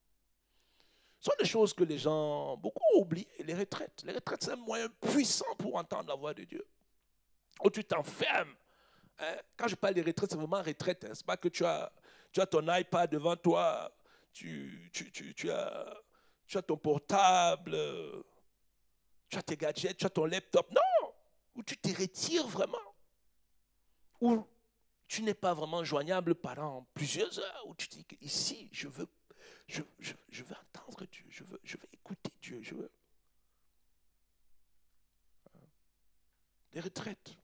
Ce sont des choses que les gens, beaucoup ont oublié, les retraites. Les retraites, c'est un moyen puissant pour entendre la voix de Dieu. Où tu t'enfermes. Hein? Quand je parle de retraite, c'est vraiment retraite. Hein. Ce n'est pas que tu as, tu as ton iPad devant toi, tu, tu, tu, tu, as, tu as ton portable, tu as tes gadgets, tu as ton laptop. Non Où tu te retires vraiment. Où tu n'es pas vraiment joignable pendant plusieurs heures, où tu dis ici, je veux, je, je, veux entendre Dieu, je veux, je veux écouter Dieu, je. Les retraites.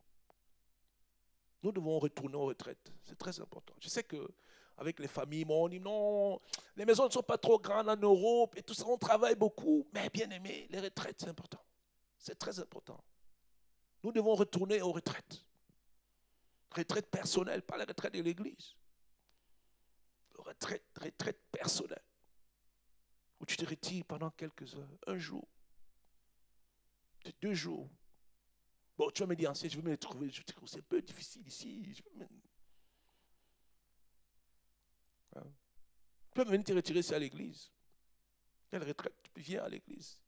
Nous devons retourner aux retraites. C'est très important. Je sais que avec les familles, on dit non, les maisons ne sont pas trop grandes en Europe et tout ça, on travaille beaucoup. Mais bien aimé, les retraites, c'est important. C'est très important. Nous devons retourner aux retraites. Retraite personnelle, pas la retraite de l'Église. Retraite, retraite personnelle. Où tu te retires pendant quelques heures, un jour, deux jours. Bon, tu vas me dire, ancien, je vais me trouver, c'est un peu difficile ici. Hein? Tu peux venir te retirer ici à l'église. Quelle retraite? Tu viens à l'église.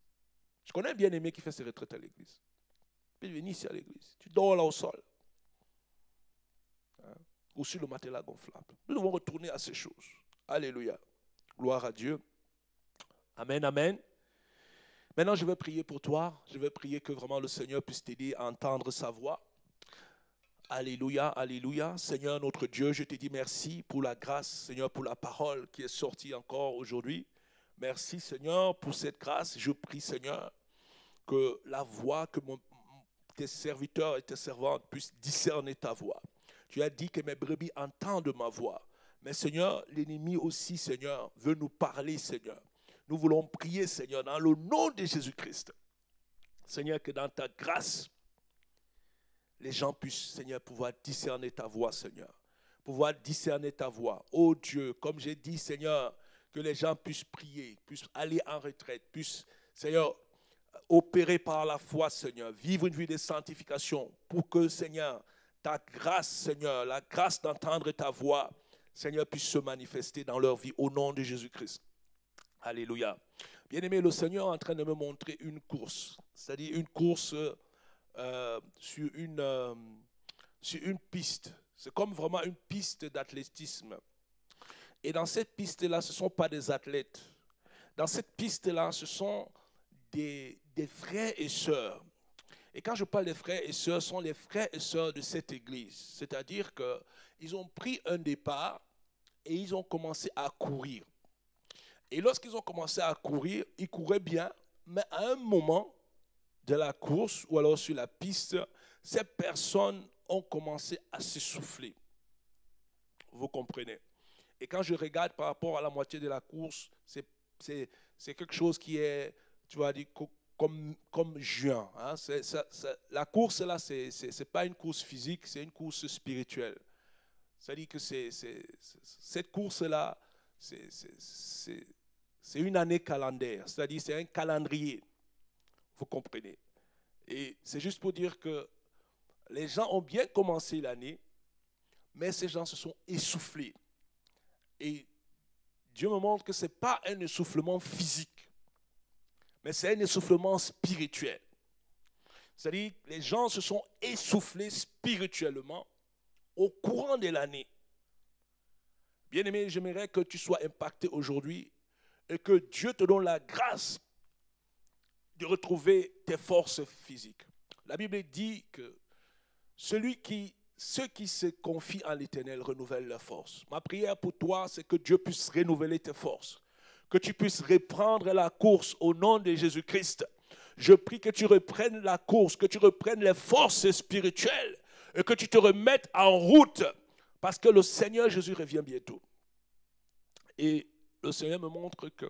Je connais un bien-aimé qui fait ses retraites à l'église. Tu peux venir ici à l'église. Tu dors là au sol ou sur le matelas gonflable. Nous devons retourner à ces choses. Alléluia. Gloire à Dieu. Amen, amen. Maintenant, je vais prier pour toi. Je vais prier que vraiment le Seigneur puisse t'aider à entendre sa voix. Alléluia, alléluia. Seigneur notre Dieu, je te dis merci pour la grâce, Seigneur, pour la parole qui est sortie encore aujourd'hui. Merci, Seigneur, pour cette grâce. Je prie, Seigneur, que la voix, que tes serviteurs et tes servantes puissent discerner ta voix. Tu as dit que mes brebis entendent ma voix. Mais Seigneur, l'ennemi aussi, Seigneur, veut nous parler, Seigneur. Nous voulons prier, Seigneur, dans le nom de Jésus-Christ. Seigneur, que dans ta grâce, les gens puissent, Seigneur, pouvoir discerner ta voix, Seigneur. Pouvoir discerner ta voix. Oh Dieu, comme j'ai dit, Seigneur, que les gens puissent prier, puissent aller en retraite, puissent, Seigneur, opérer par la foi, Seigneur, vivre une vie de sanctification pour que, Seigneur, ta grâce, Seigneur, la grâce d'entendre ta voix, Seigneur, puisse se manifester dans leur vie au nom de Jésus-Christ. Alléluia. Bien-aimé, le Seigneur est en train de me montrer une course, c'est-à-dire une course euh, sur, une, euh, sur une piste. C'est comme vraiment une piste d'athlétisme. Et dans cette piste-là, ce ne sont pas des athlètes. Dans cette piste-là, ce sont des, des frères et sœurs. Et quand je parle des frères et sœurs, ce sont les frères et sœurs de cette église. C'est-à-dire qu'ils ont pris un départ et ils ont commencé à courir. Et lorsqu'ils ont commencé à courir, ils couraient bien, mais à un moment de la course ou alors sur la piste, ces personnes ont commencé à s'essouffler. Vous comprenez? Et quand je regarde par rapport à la moitié de la course, c'est quelque chose qui est, tu vois, comme, comme juin. Hein? la course, là, ce n'est pas une course physique, c'est une course spirituelle. C'est-à-dire que cette course-là, c'est une année calendaire, c'est-à-dire c'est un calendrier. Vous comprenez Et c'est juste pour dire que les gens ont bien commencé l'année, mais ces gens se sont essoufflés. Et Dieu me montre que ce n'est pas un essoufflement physique, mais c'est un essoufflement spirituel. C'est-à-dire les gens se sont essoufflés spirituellement au courant de l'année. Bien-aimé, j'aimerais que tu sois impacté aujourd'hui et que Dieu te donne la grâce de retrouver tes forces physiques. La Bible dit que celui qui, ceux qui se confient en l'Éternel renouvellent leurs forces. Ma prière pour toi, c'est que Dieu puisse renouveler tes forces, que tu puisses reprendre la course au nom de Jésus-Christ. Je prie que tu reprennes la course, que tu reprennes les forces spirituelles et que tu te remettes en route parce que le Seigneur Jésus revient bientôt. Et le Seigneur me montre que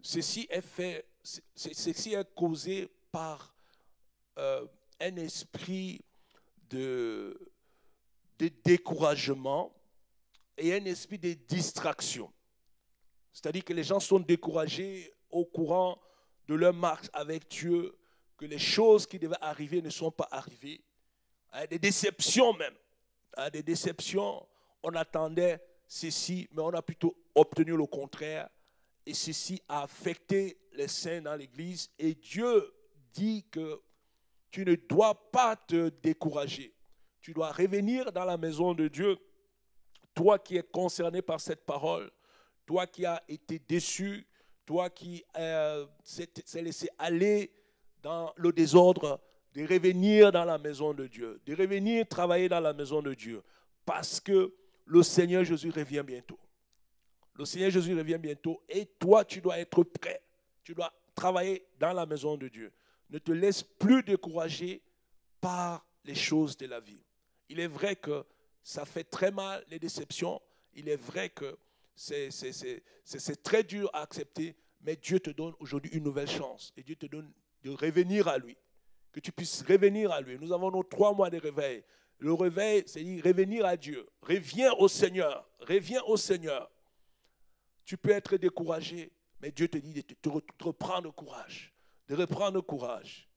ceci est fait, ceci est causé par euh, un esprit de, découragement et un esprit de distraction. C'est-à-dire que les gens sont découragés au courant de leur marche avec Dieu, que les choses qui devaient arriver ne sont pas arrivées, des déceptions même, hein, des déceptions. On attendait ceci, mais on a plutôt obtenu le contraire. Et ceci a affecté les saints dans l'Église. Et Dieu dit que tu ne dois pas te décourager. Tu dois revenir dans la maison de Dieu. Toi qui es concerné par cette parole, toi qui as été déçu, toi qui euh, s'est laissé aller dans le désordre, de revenir dans la maison de Dieu, de revenir travailler dans la maison de Dieu. Parce que le Seigneur Jésus revient bientôt. Le Seigneur Jésus revient bientôt et toi, tu dois être prêt. Tu dois travailler dans la maison de Dieu. Ne te laisse plus décourager par les choses de la vie. Il est vrai que ça fait très mal les déceptions. Il est vrai que c'est très dur à accepter, mais Dieu te donne aujourd'hui une nouvelle chance et Dieu te donne de revenir à lui. Que tu puisses revenir à lui. Nous avons nos trois mois de réveil. Le réveil, c'est dire revenir à Dieu. Reviens au Seigneur. Reviens au Seigneur. Tu peux être découragé, mais Dieu te dit de, te, reprendre courage, de reprendre courage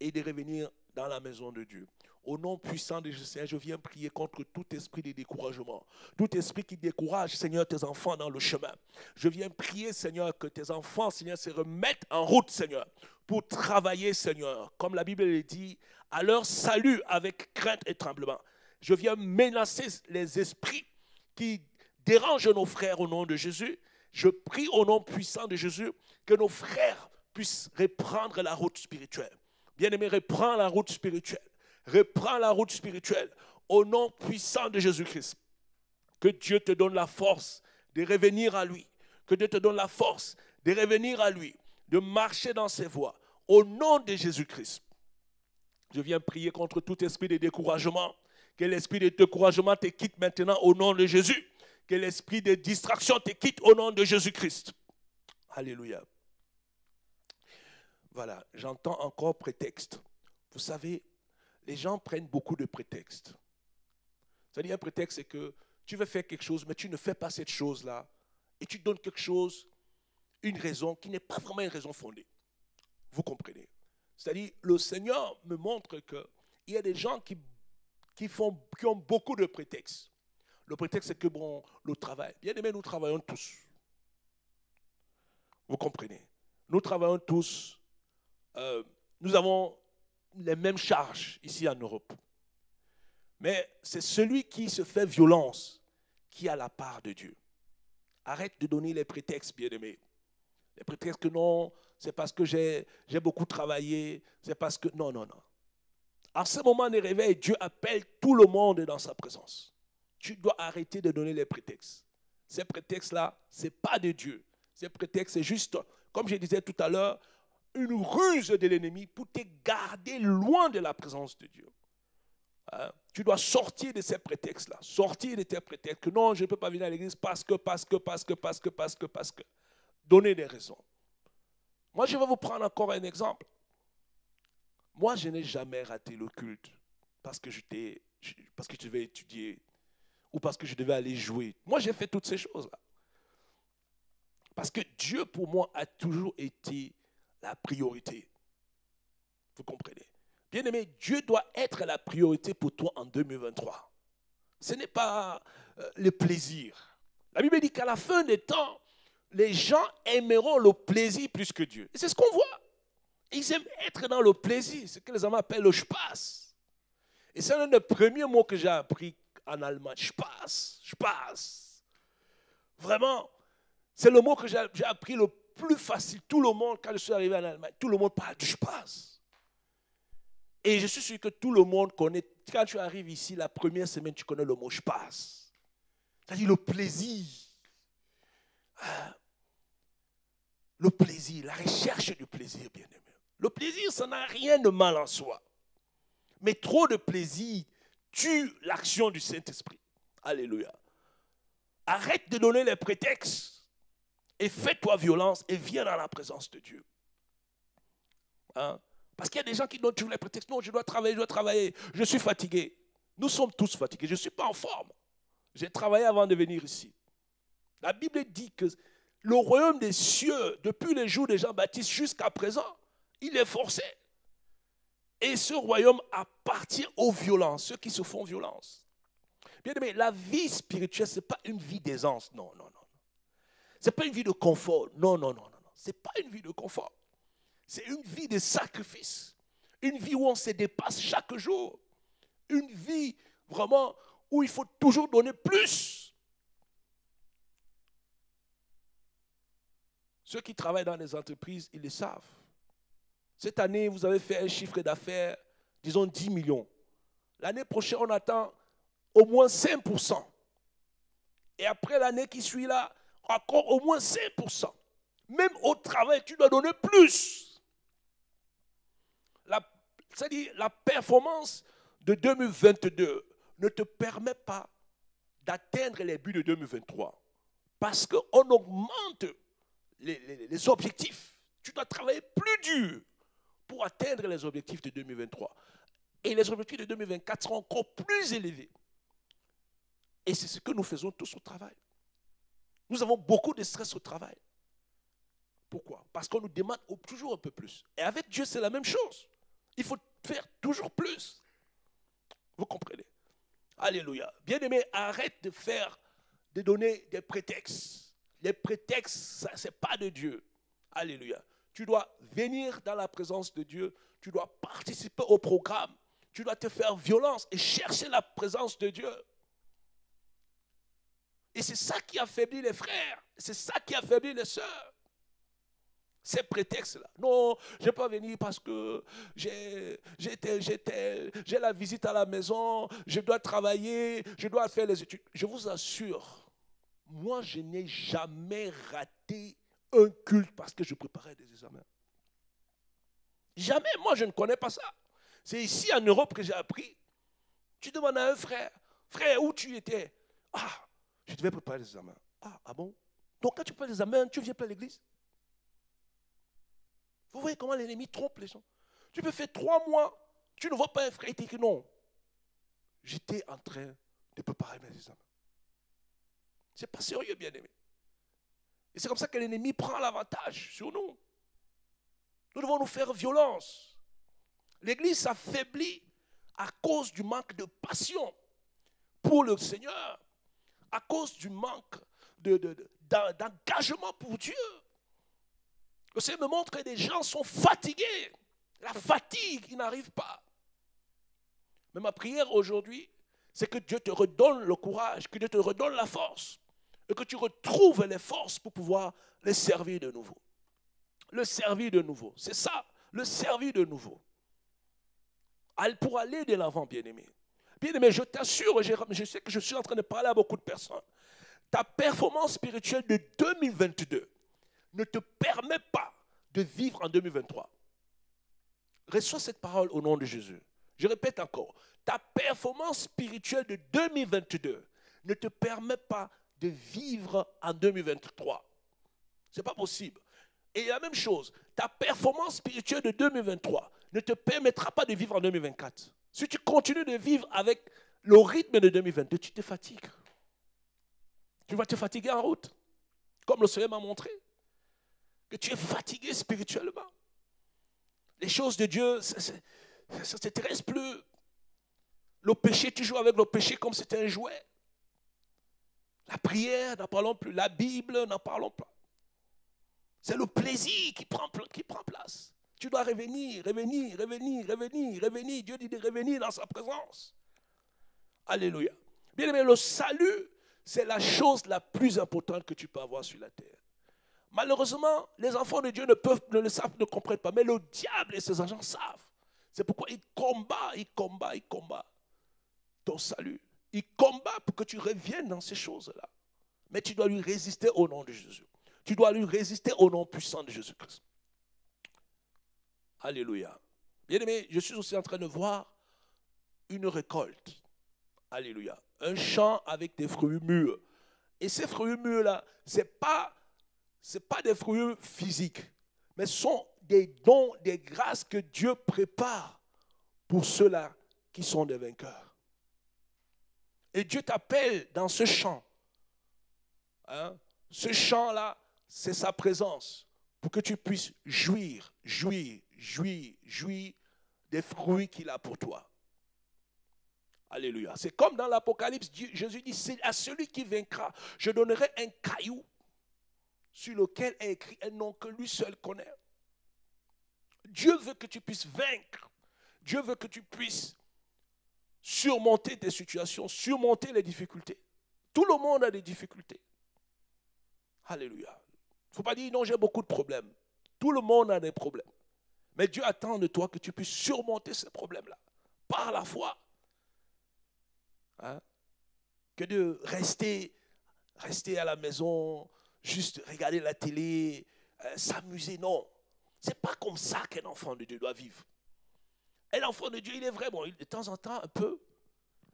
et de revenir dans la maison de Dieu. Au nom puissant de Jésus, je viens prier contre tout esprit de découragement, tout esprit qui décourage, Seigneur, tes enfants dans le chemin. Je viens prier, Seigneur, que tes enfants, Seigneur, se remettent en route, Seigneur, pour travailler, Seigneur, comme la Bible le dit, à leur salut avec crainte et tremblement. Je viens menacer les esprits qui dérangent nos frères au nom de Jésus. Je prie au nom puissant de Jésus que nos frères puissent reprendre la route spirituelle. Bien-aimé, reprends la route spirituelle. Reprends la route spirituelle au nom puissant de Jésus-Christ. Que Dieu te donne la force de revenir à lui. Que Dieu te donne la force de revenir à lui, de marcher dans ses voies. Au nom de Jésus-Christ. Je viens prier contre tout esprit de découragement. Que l'esprit de découragement te quitte maintenant au nom de Jésus. Que l'esprit de distraction te quitte au nom de Jésus-Christ. Alléluia. Voilà, j'entends encore prétexte. Vous savez, les gens prennent beaucoup de prétextes. C'est-à-dire, un prétexte, c'est que tu veux faire quelque chose, mais tu ne fais pas cette chose-là. Et tu donnes quelque chose, une raison qui n'est pas vraiment une raison fondée. Vous comprenez? C'est-à-dire, le Seigneur me montre qu'il y a des gens qui, font, ont beaucoup de prétextes. Le prétexte, c'est que, bon, le travail. Bien aimé, nous travaillons tous. Vous comprenez? Nous travaillons tous. Euh, nous avons les mêmes charges ici en Europe. Mais c'est celui qui se fait violence qui a la part de Dieu. Arrête de donner les prétextes, bien-aimés. Les prétextes que non, c'est parce que j'ai beaucoup travaillé, c'est parce que... Non, non, non. À ce moment de réveil, Dieu appelle tout le monde dans sa présence. Tu dois arrêter de donner les prétextes. Ces prétextes-là, ce n'est pas de Dieu. Ces prétextes, c'est juste, comme je disais tout à l'heure, une ruse de l'ennemi pour te garder loin de la présence de Dieu. Hein? Tu dois sortir de ces prétextes-là. Sortir de tes prétextes. Que non, je ne peux pas venir à l'église parce que, parce que, parce que, parce que, parce que, parce que. Donner des raisons. Moi, je vais vous prendre encore un exemple. Moi, je n'ai jamais raté le culte parce que, parce que je devais étudier ou parce que je devais aller jouer. Moi, j'ai fait toutes ces choses-là. Parce que Dieu, pour moi, a toujours été la priorité. Vous comprenez? Bien-aimé, Dieu doit être la priorité pour toi en 2023. Ce n'est pas euh, le plaisir. La Bible dit qu'à la fin des temps, les gens aimeront le plaisir plus que Dieu. Et c'est ce qu'on voit. Ils aiment être dans le plaisir, ce que les hommes appellent le spaß. Et c'est un des premiers mots que j'ai appris en allemand. Spaß, spaß. Vraiment, c'est le mot que j'ai appris le plus facile. Tout le monde, quand je suis arrivé en Allemagne, tout le monde parle du spaß. Et je suis sûr que tout le monde connaît, quand tu arrives ici, la première semaine, tu connais le mot passe. C'est-à-dire le plaisir. Ah. Le plaisir, la recherche du plaisir, bien aimé. Le plaisir, ça n'a rien de mal en soi. Mais trop de plaisir tue l'action du Saint-Esprit. Alléluia. Arrête de donner les prétextes et fais-toi violence et viens dans la présence de Dieu. Hein? Parce qu'il y a des gens qui donnent toujours les prétextes. Non, je dois travailler, je dois travailler. Je suis fatigué. Nous sommes tous fatigués. Je ne suis pas en forme. J'ai travaillé avant de venir ici. La Bible dit que le royaume des cieux, depuis les jours de Jean-Baptiste jusqu'à présent, il est forcé. Et ce royaume appartient aux violents, ceux qui se font violence. Bien aimé, la vie spirituelle, ce n'est pas une vie d'aisance. Non, non, non. Ce n'est pas une vie de confort. Non, non, non, non. Ce n'est pas une vie de confort. C'est une vie de sacrifice. Une vie où on se dépasse chaque jour. Une vie vraiment où il faut toujours donner plus. Ceux qui travaillent dans les entreprises, ils le savent. Cette année, vous avez fait un chiffre d'affaires, disons 10 millions. L'année prochaine, on attend au moins 5%. Et après l'année qui suit là, encore au moins 5%. Même au travail, tu dois donner plus c'est-à-dire la performance de 2022 ne te permet pas d'atteindre les buts de 2023. Parce qu'on augmente les, objectifs. Tu dois travailler plus dur pour atteindre les objectifs de 2023. Et les objectifs de 2024 seront encore plus élevés. Et c'est ce que nous faisons tous au travail. Nous avons beaucoup de stress au travail. Pourquoi? Parce qu'on nous demande toujours un peu plus. Et avec Dieu, c'est la même chose. Il faut faire toujours plus. Vous comprenez? Alléluia. Bien-aimé, arrête de faire, de donner des prétextes. Les prétextes, ce n'est pas de Dieu. Alléluia. Tu dois venir dans la présence de Dieu. Tu dois participer au programme. Tu dois te faire violence et chercher la présence de Dieu. Et c'est ça qui affaiblit les frères. C'est ça qui affaiblit les sœurs. Ces prétextes-là. Non, je ne peux pas venir parce que j'ai j'ai la visite à la maison, je dois travailler, je dois faire les études. Je vous assure, moi, je n'ai jamais raté un culte parce que je préparais des examens. Jamais, moi, je ne connais pas ça. C'est ici en Europe que j'ai appris. Tu demandes à un frère, frère, où tu étais? Ah, je devais préparer des examens. Ah, ah bon? Donc quand tu prépares des examens, tu viens pas à l'église? Vous voyez comment l'ennemi trompe les gens. Tu peux faire trois mois, tu ne vois pas un frère et tu dis non. J'étais en train de préparer mes examens. C'est pas sérieux, bien aimé. Et c'est comme ça que l'ennemi prend l'avantage sur nous. Nous devons nous faire violence. L'Église s'affaiblit à cause du manque de passion pour le Seigneur, à cause du manque d'engagement pour Dieu. Le Seigneur me montre que des gens sont fatigués. La fatigue, ils n'arrivent pas. Mais ma prière aujourd'hui, c'est que Dieu te redonne le courage, que Dieu te redonne la force, et que tu retrouves les forces pour pouvoir les servir de nouveau. Le servir de nouveau. C'est ça, le servir de nouveau. Pour aller de l'avant, bien-aimé. Bien-aimé, je t'assure, je sais que je suis en train de parler à beaucoup de personnes. Ta performance spirituelle de 2022 ne te permet pas de vivre en 2023. Reçois cette parole au nom de Jésus. Je répète encore, ta performance spirituelle de 2022 ne te permet pas de vivre en 2023. Ce n'est pas possible. Et la même chose, ta performance spirituelle de 2023 ne te permettra pas de vivre en 2024. Si tu continues de vivre avec le rythme de 2022, tu te fatigues. Tu vas te fatiguer en route. Comme le Seigneur m'a montré. Que tu es fatigué spirituellement. Les choses de Dieu, ça ne t'intéresse plus. Le péché, tu joues avec le péché comme c'était un jouet. La prière, n'en parlons plus. La Bible, n'en parlons pas. C'est le plaisir qui prend, qui prend place. Tu dois revenir, revenir, revenir, revenir, revenir. Dieu dit de revenir dans sa présence. Alléluia. Bien aimé, le salut, c'est la chose la plus importante que tu peux avoir sur la terre. Malheureusement, les enfants de Dieu ne peuvent, ne le savent, ne comprennent pas. Mais le diable et ses agents savent. C'est pourquoi il combat, il combat, il combat ton salut. Il combat pour que tu reviennes dans ces choses-là. Mais tu dois lui résister au nom de Jésus. Tu dois lui résister au nom puissant de Jésus-Christ. Alléluia. Bien-aimé, je suis aussi en train de voir une récolte. Alléluia. Un champ avec des fruits mûrs. Et ces fruits mûrs-là, ce n'est pas, pas des fruits physiques, mais sont des dons, des grâces que Dieu prépare pour ceux-là qui sont des vainqueurs. Et Dieu t'appelle dans ce champ. Hein? Ce champ-là, c'est sa présence pour que tu puisses jouir, jouir, jouis, jouis des fruits qu'il a pour toi. Alléluia. C'est comme dans l'Apocalypse, Jésus dit, c'est à celui qui vaincra, je donnerai un caillou sur lequel est écrit un nom que lui seul connaît. Dieu veut que tu puisses vaincre. Dieu veut que tu puisses surmonter tes situations, surmonter les difficultés. Tout le monde a des difficultés. Alléluia. Il ne faut pas dire non, j'ai beaucoup de problèmes. Tout le monde a des problèmes. Mais Dieu attend de toi que tu puisses surmonter ces problèmes-là par la foi. Hein? Que de rester, rester à la maison, juste regarder la télé, euh, s'amuser. Non. Ce n'est pas comme ça qu'un enfant de Dieu doit vivre. Un enfant de Dieu, il est vrai, bon, de temps en temps, un peu.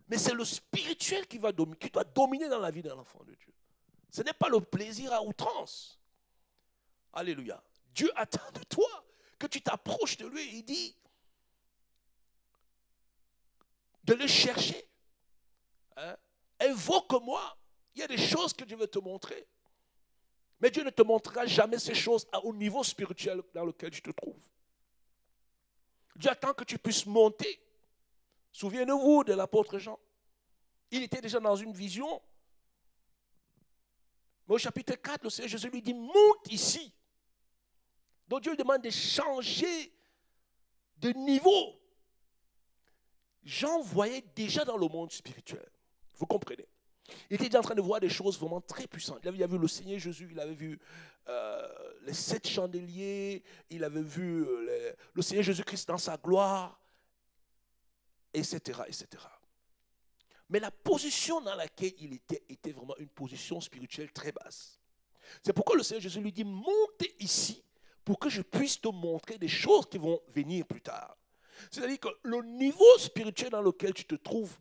Mais c'est le spirituel qui, va dominer, qui doit dominer dans la vie d'un enfant de Dieu. Ce n'est pas le plaisir à outrance. Alléluia. Dieu attend de toi que tu t'approches de lui, il dit de le chercher. Hein? Invoque-moi. Il y a des choses que Dieu veut te montrer. Mais Dieu ne te montrera jamais ces choses au niveau spirituel dans lequel tu te trouves. Dieu attend que tu puisses monter. Souvenez-vous de l'apôtre Jean. Il était déjà dans une vision. Mais au chapitre 4, le Seigneur Jésus lui dit, monte ici. Donc Dieu demande de changer de niveau. Jean voyait déjà dans le monde spirituel. Vous comprenez? Il était déjà en train de voir des choses vraiment très puissantes. Il avait vu le Seigneur Jésus, il avait vu euh, les sept chandeliers, il avait vu euh, le Seigneur Jésus-Christ dans sa gloire, etc., etc. Mais la position dans laquelle il était était vraiment une position spirituelle très basse. C'est pourquoi le Seigneur Jésus lui dit, montez ici pour que je puisse te montrer des choses qui vont venir plus tard. C'est-à-dire que le niveau spirituel dans lequel tu te trouves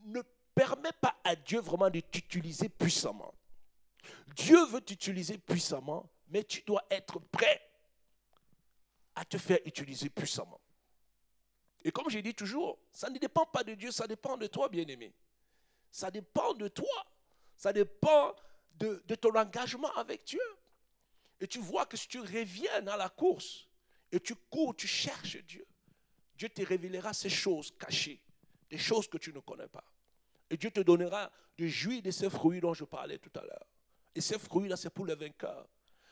ne permet pas à Dieu vraiment de t'utiliser puissamment. Dieu veut t'utiliser puissamment, mais tu dois être prêt à te faire utiliser puissamment. Et comme j'ai dit toujours, ça ne dépend pas de Dieu, ça dépend de toi, bien-aimé. Ça dépend de toi. Ça dépend de, de, ton engagement avec Dieu. Et tu vois que si tu reviens à la course et tu cours, tu cherches Dieu, Dieu te révélera ces choses cachées, des choses que tu ne connais pas. Et Dieu te donnera de jouir de ces fruits dont je parlais tout à l'heure. Et ces fruits-là, c'est pour les vainqueurs.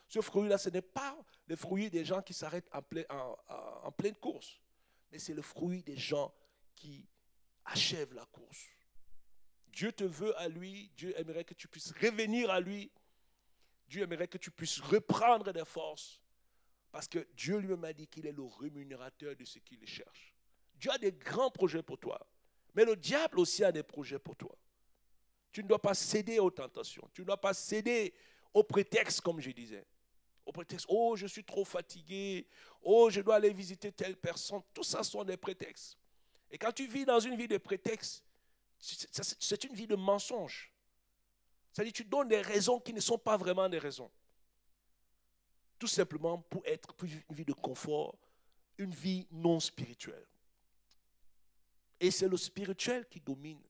Ce fruit-là, ce n'est pas le fruit des gens qui s'arrêtent en, en, pleine course, mais c'est le fruit des gens qui achèvent la course. Dieu te veut à lui, Dieu aimerait que tu puisses revenir à lui, Dieu aimerait que tu puisses reprendre des forces, parce que Dieu lui-même a dit qu'il est le rémunérateur de ce qu'il cherche. Dieu a des grands projets pour toi, mais le diable aussi a des projets pour toi. Tu ne dois pas céder aux tentations, tu ne dois pas céder aux prétextes, comme je disais au prétexte, oh, je suis trop fatigué, oh, je dois aller visiter telle personne. Tout ça sont des prétextes. Et quand tu vis dans une vie de prétexte, c'est une vie de mensonge. C'est-à-dire tu donnes des raisons qui ne sont pas vraiment des raisons. Tout simplement pour être une vie de confort, une vie non spirituelle. Et c'est le spirituel qui domine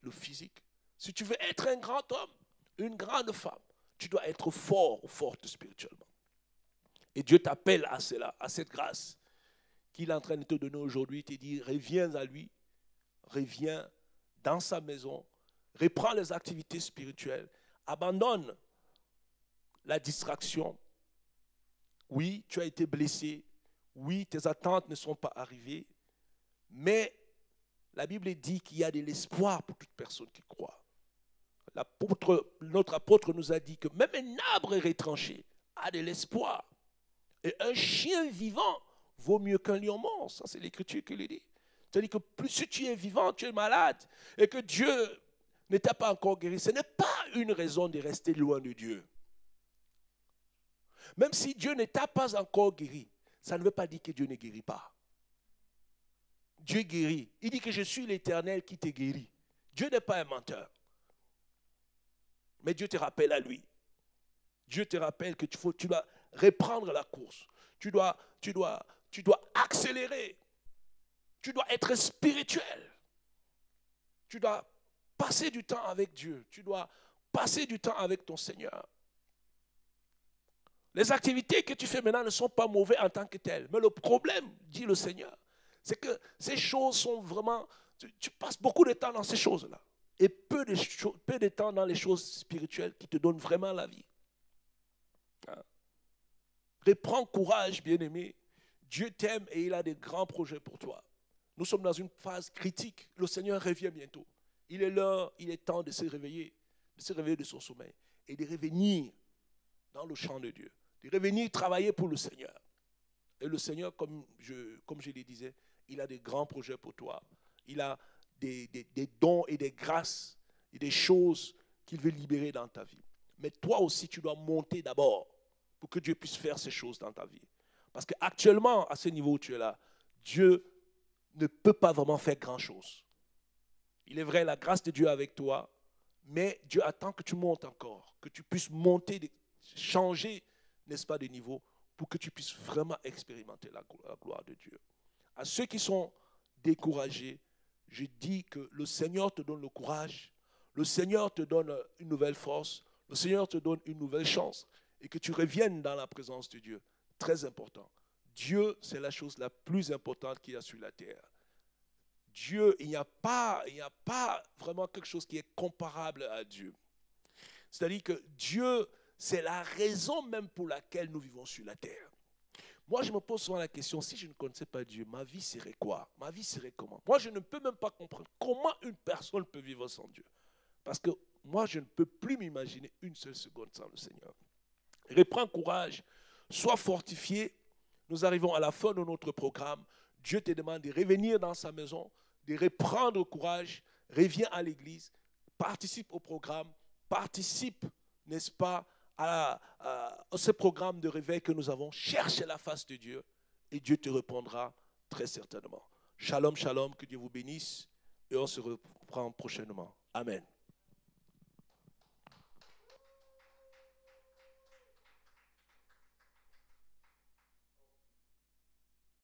le physique. Si tu veux être un grand homme, une grande femme, tu dois être fort ou forte spirituellement. Et Dieu t'appelle à cela, à cette grâce qu'il est en train de te donner aujourd'hui. Il te dit, reviens à lui, reviens dans sa maison, reprends les activités spirituelles, abandonne la distraction. Oui, tu as été blessé. Oui, tes attentes ne sont pas arrivées. Mais la Bible dit qu'il y a de l'espoir pour toute personne qui croit notre apôtre nous a dit que même un arbre retranché a de l'espoir. Et un chien vivant vaut mieux qu'un lion mort. Ça, c'est l'écriture qui le dit. C'est-à-dire que plus si tu es vivant, tu es malade, et que Dieu ne t'a pas encore guéri, ce n'est pas une raison de rester loin de Dieu. Même si Dieu ne t'a pas encore guéri, ça ne veut pas dire que Dieu ne guérit pas. Dieu guérit. Il dit que je suis l'Éternel qui te guérit. Dieu n'est pas un menteur. Mais Dieu te rappelle à lui. Dieu te rappelle que tu, tu dois reprendre la course. Tu dois, tu, dois, tu dois accélérer. Tu dois être spirituel. Tu dois passer du temps avec Dieu. Tu dois passer du temps avec ton Seigneur. Les activités que tu fais maintenant ne sont pas mauvaises en tant que telles. Mais le problème, dit le Seigneur, c'est que ces choses sont vraiment... tu passes beaucoup de temps dans ces choses-là et peu de, temps dans les choses spirituelles qui te donnent vraiment la vie. Hein? Reprends courage, bien-aimé. Dieu t'aime et il a des grands projets pour toi. Nous sommes dans une phase critique. Le Seigneur revient bientôt. Il est l'heure, il est temps de se réveiller, de se réveiller de son sommeil et de revenir dans le champ de Dieu, de revenir travailler pour le Seigneur. Et le Seigneur, comme je, comme je le disais, il a des grands projets pour toi. Il a des, dons et des grâces et des choses qu'il veut libérer dans ta vie. Mais toi aussi, tu dois monter d'abord pour que Dieu puisse faire ces choses dans ta vie. Parce qu'actuellement, à ce niveau où tu es là, Dieu ne peut pas vraiment faire grand-chose. Il est vrai, la grâce de Dieu est avec toi, mais Dieu attend que tu montes encore, que tu puisses monter, changer, n'est-ce pas, de niveau, pour que tu puisses vraiment expérimenter la gloire de Dieu. À ceux qui sont découragés, je dis que le Seigneur te donne le courage, le Seigneur te donne une nouvelle force, le Seigneur te donne une nouvelle chance et que tu reviennes dans la présence de Dieu. Très important. Dieu, c'est la chose la plus importante qu'il y a sur la terre. Dieu, il n'y a pas, il a pas vraiment quelque chose qui est comparable à Dieu. C'est-à-dire que Dieu, c'est la raison même pour laquelle nous vivons sur la terre. Moi, je me pose souvent la question, si je ne connaissais pas Dieu, ma vie serait quoi? Ma vie serait comment? Moi, je ne peux même pas comprendre comment une personne peut vivre sans Dieu. Parce que moi, je ne peux plus m'imaginer une seule seconde sans le Seigneur. Reprends courage, sois fortifié. Nous arrivons à la fin de notre programme. Dieu te demande de revenir dans sa maison, de reprendre courage, reviens à l'église, participe au programme, participe, n'est-ce pas, à, ce programme de réveil que nous avons, cherche la face de Dieu et Dieu te répondra très certainement. Shalom, shalom, que Dieu vous bénisse et on se reprend prochainement. Amen.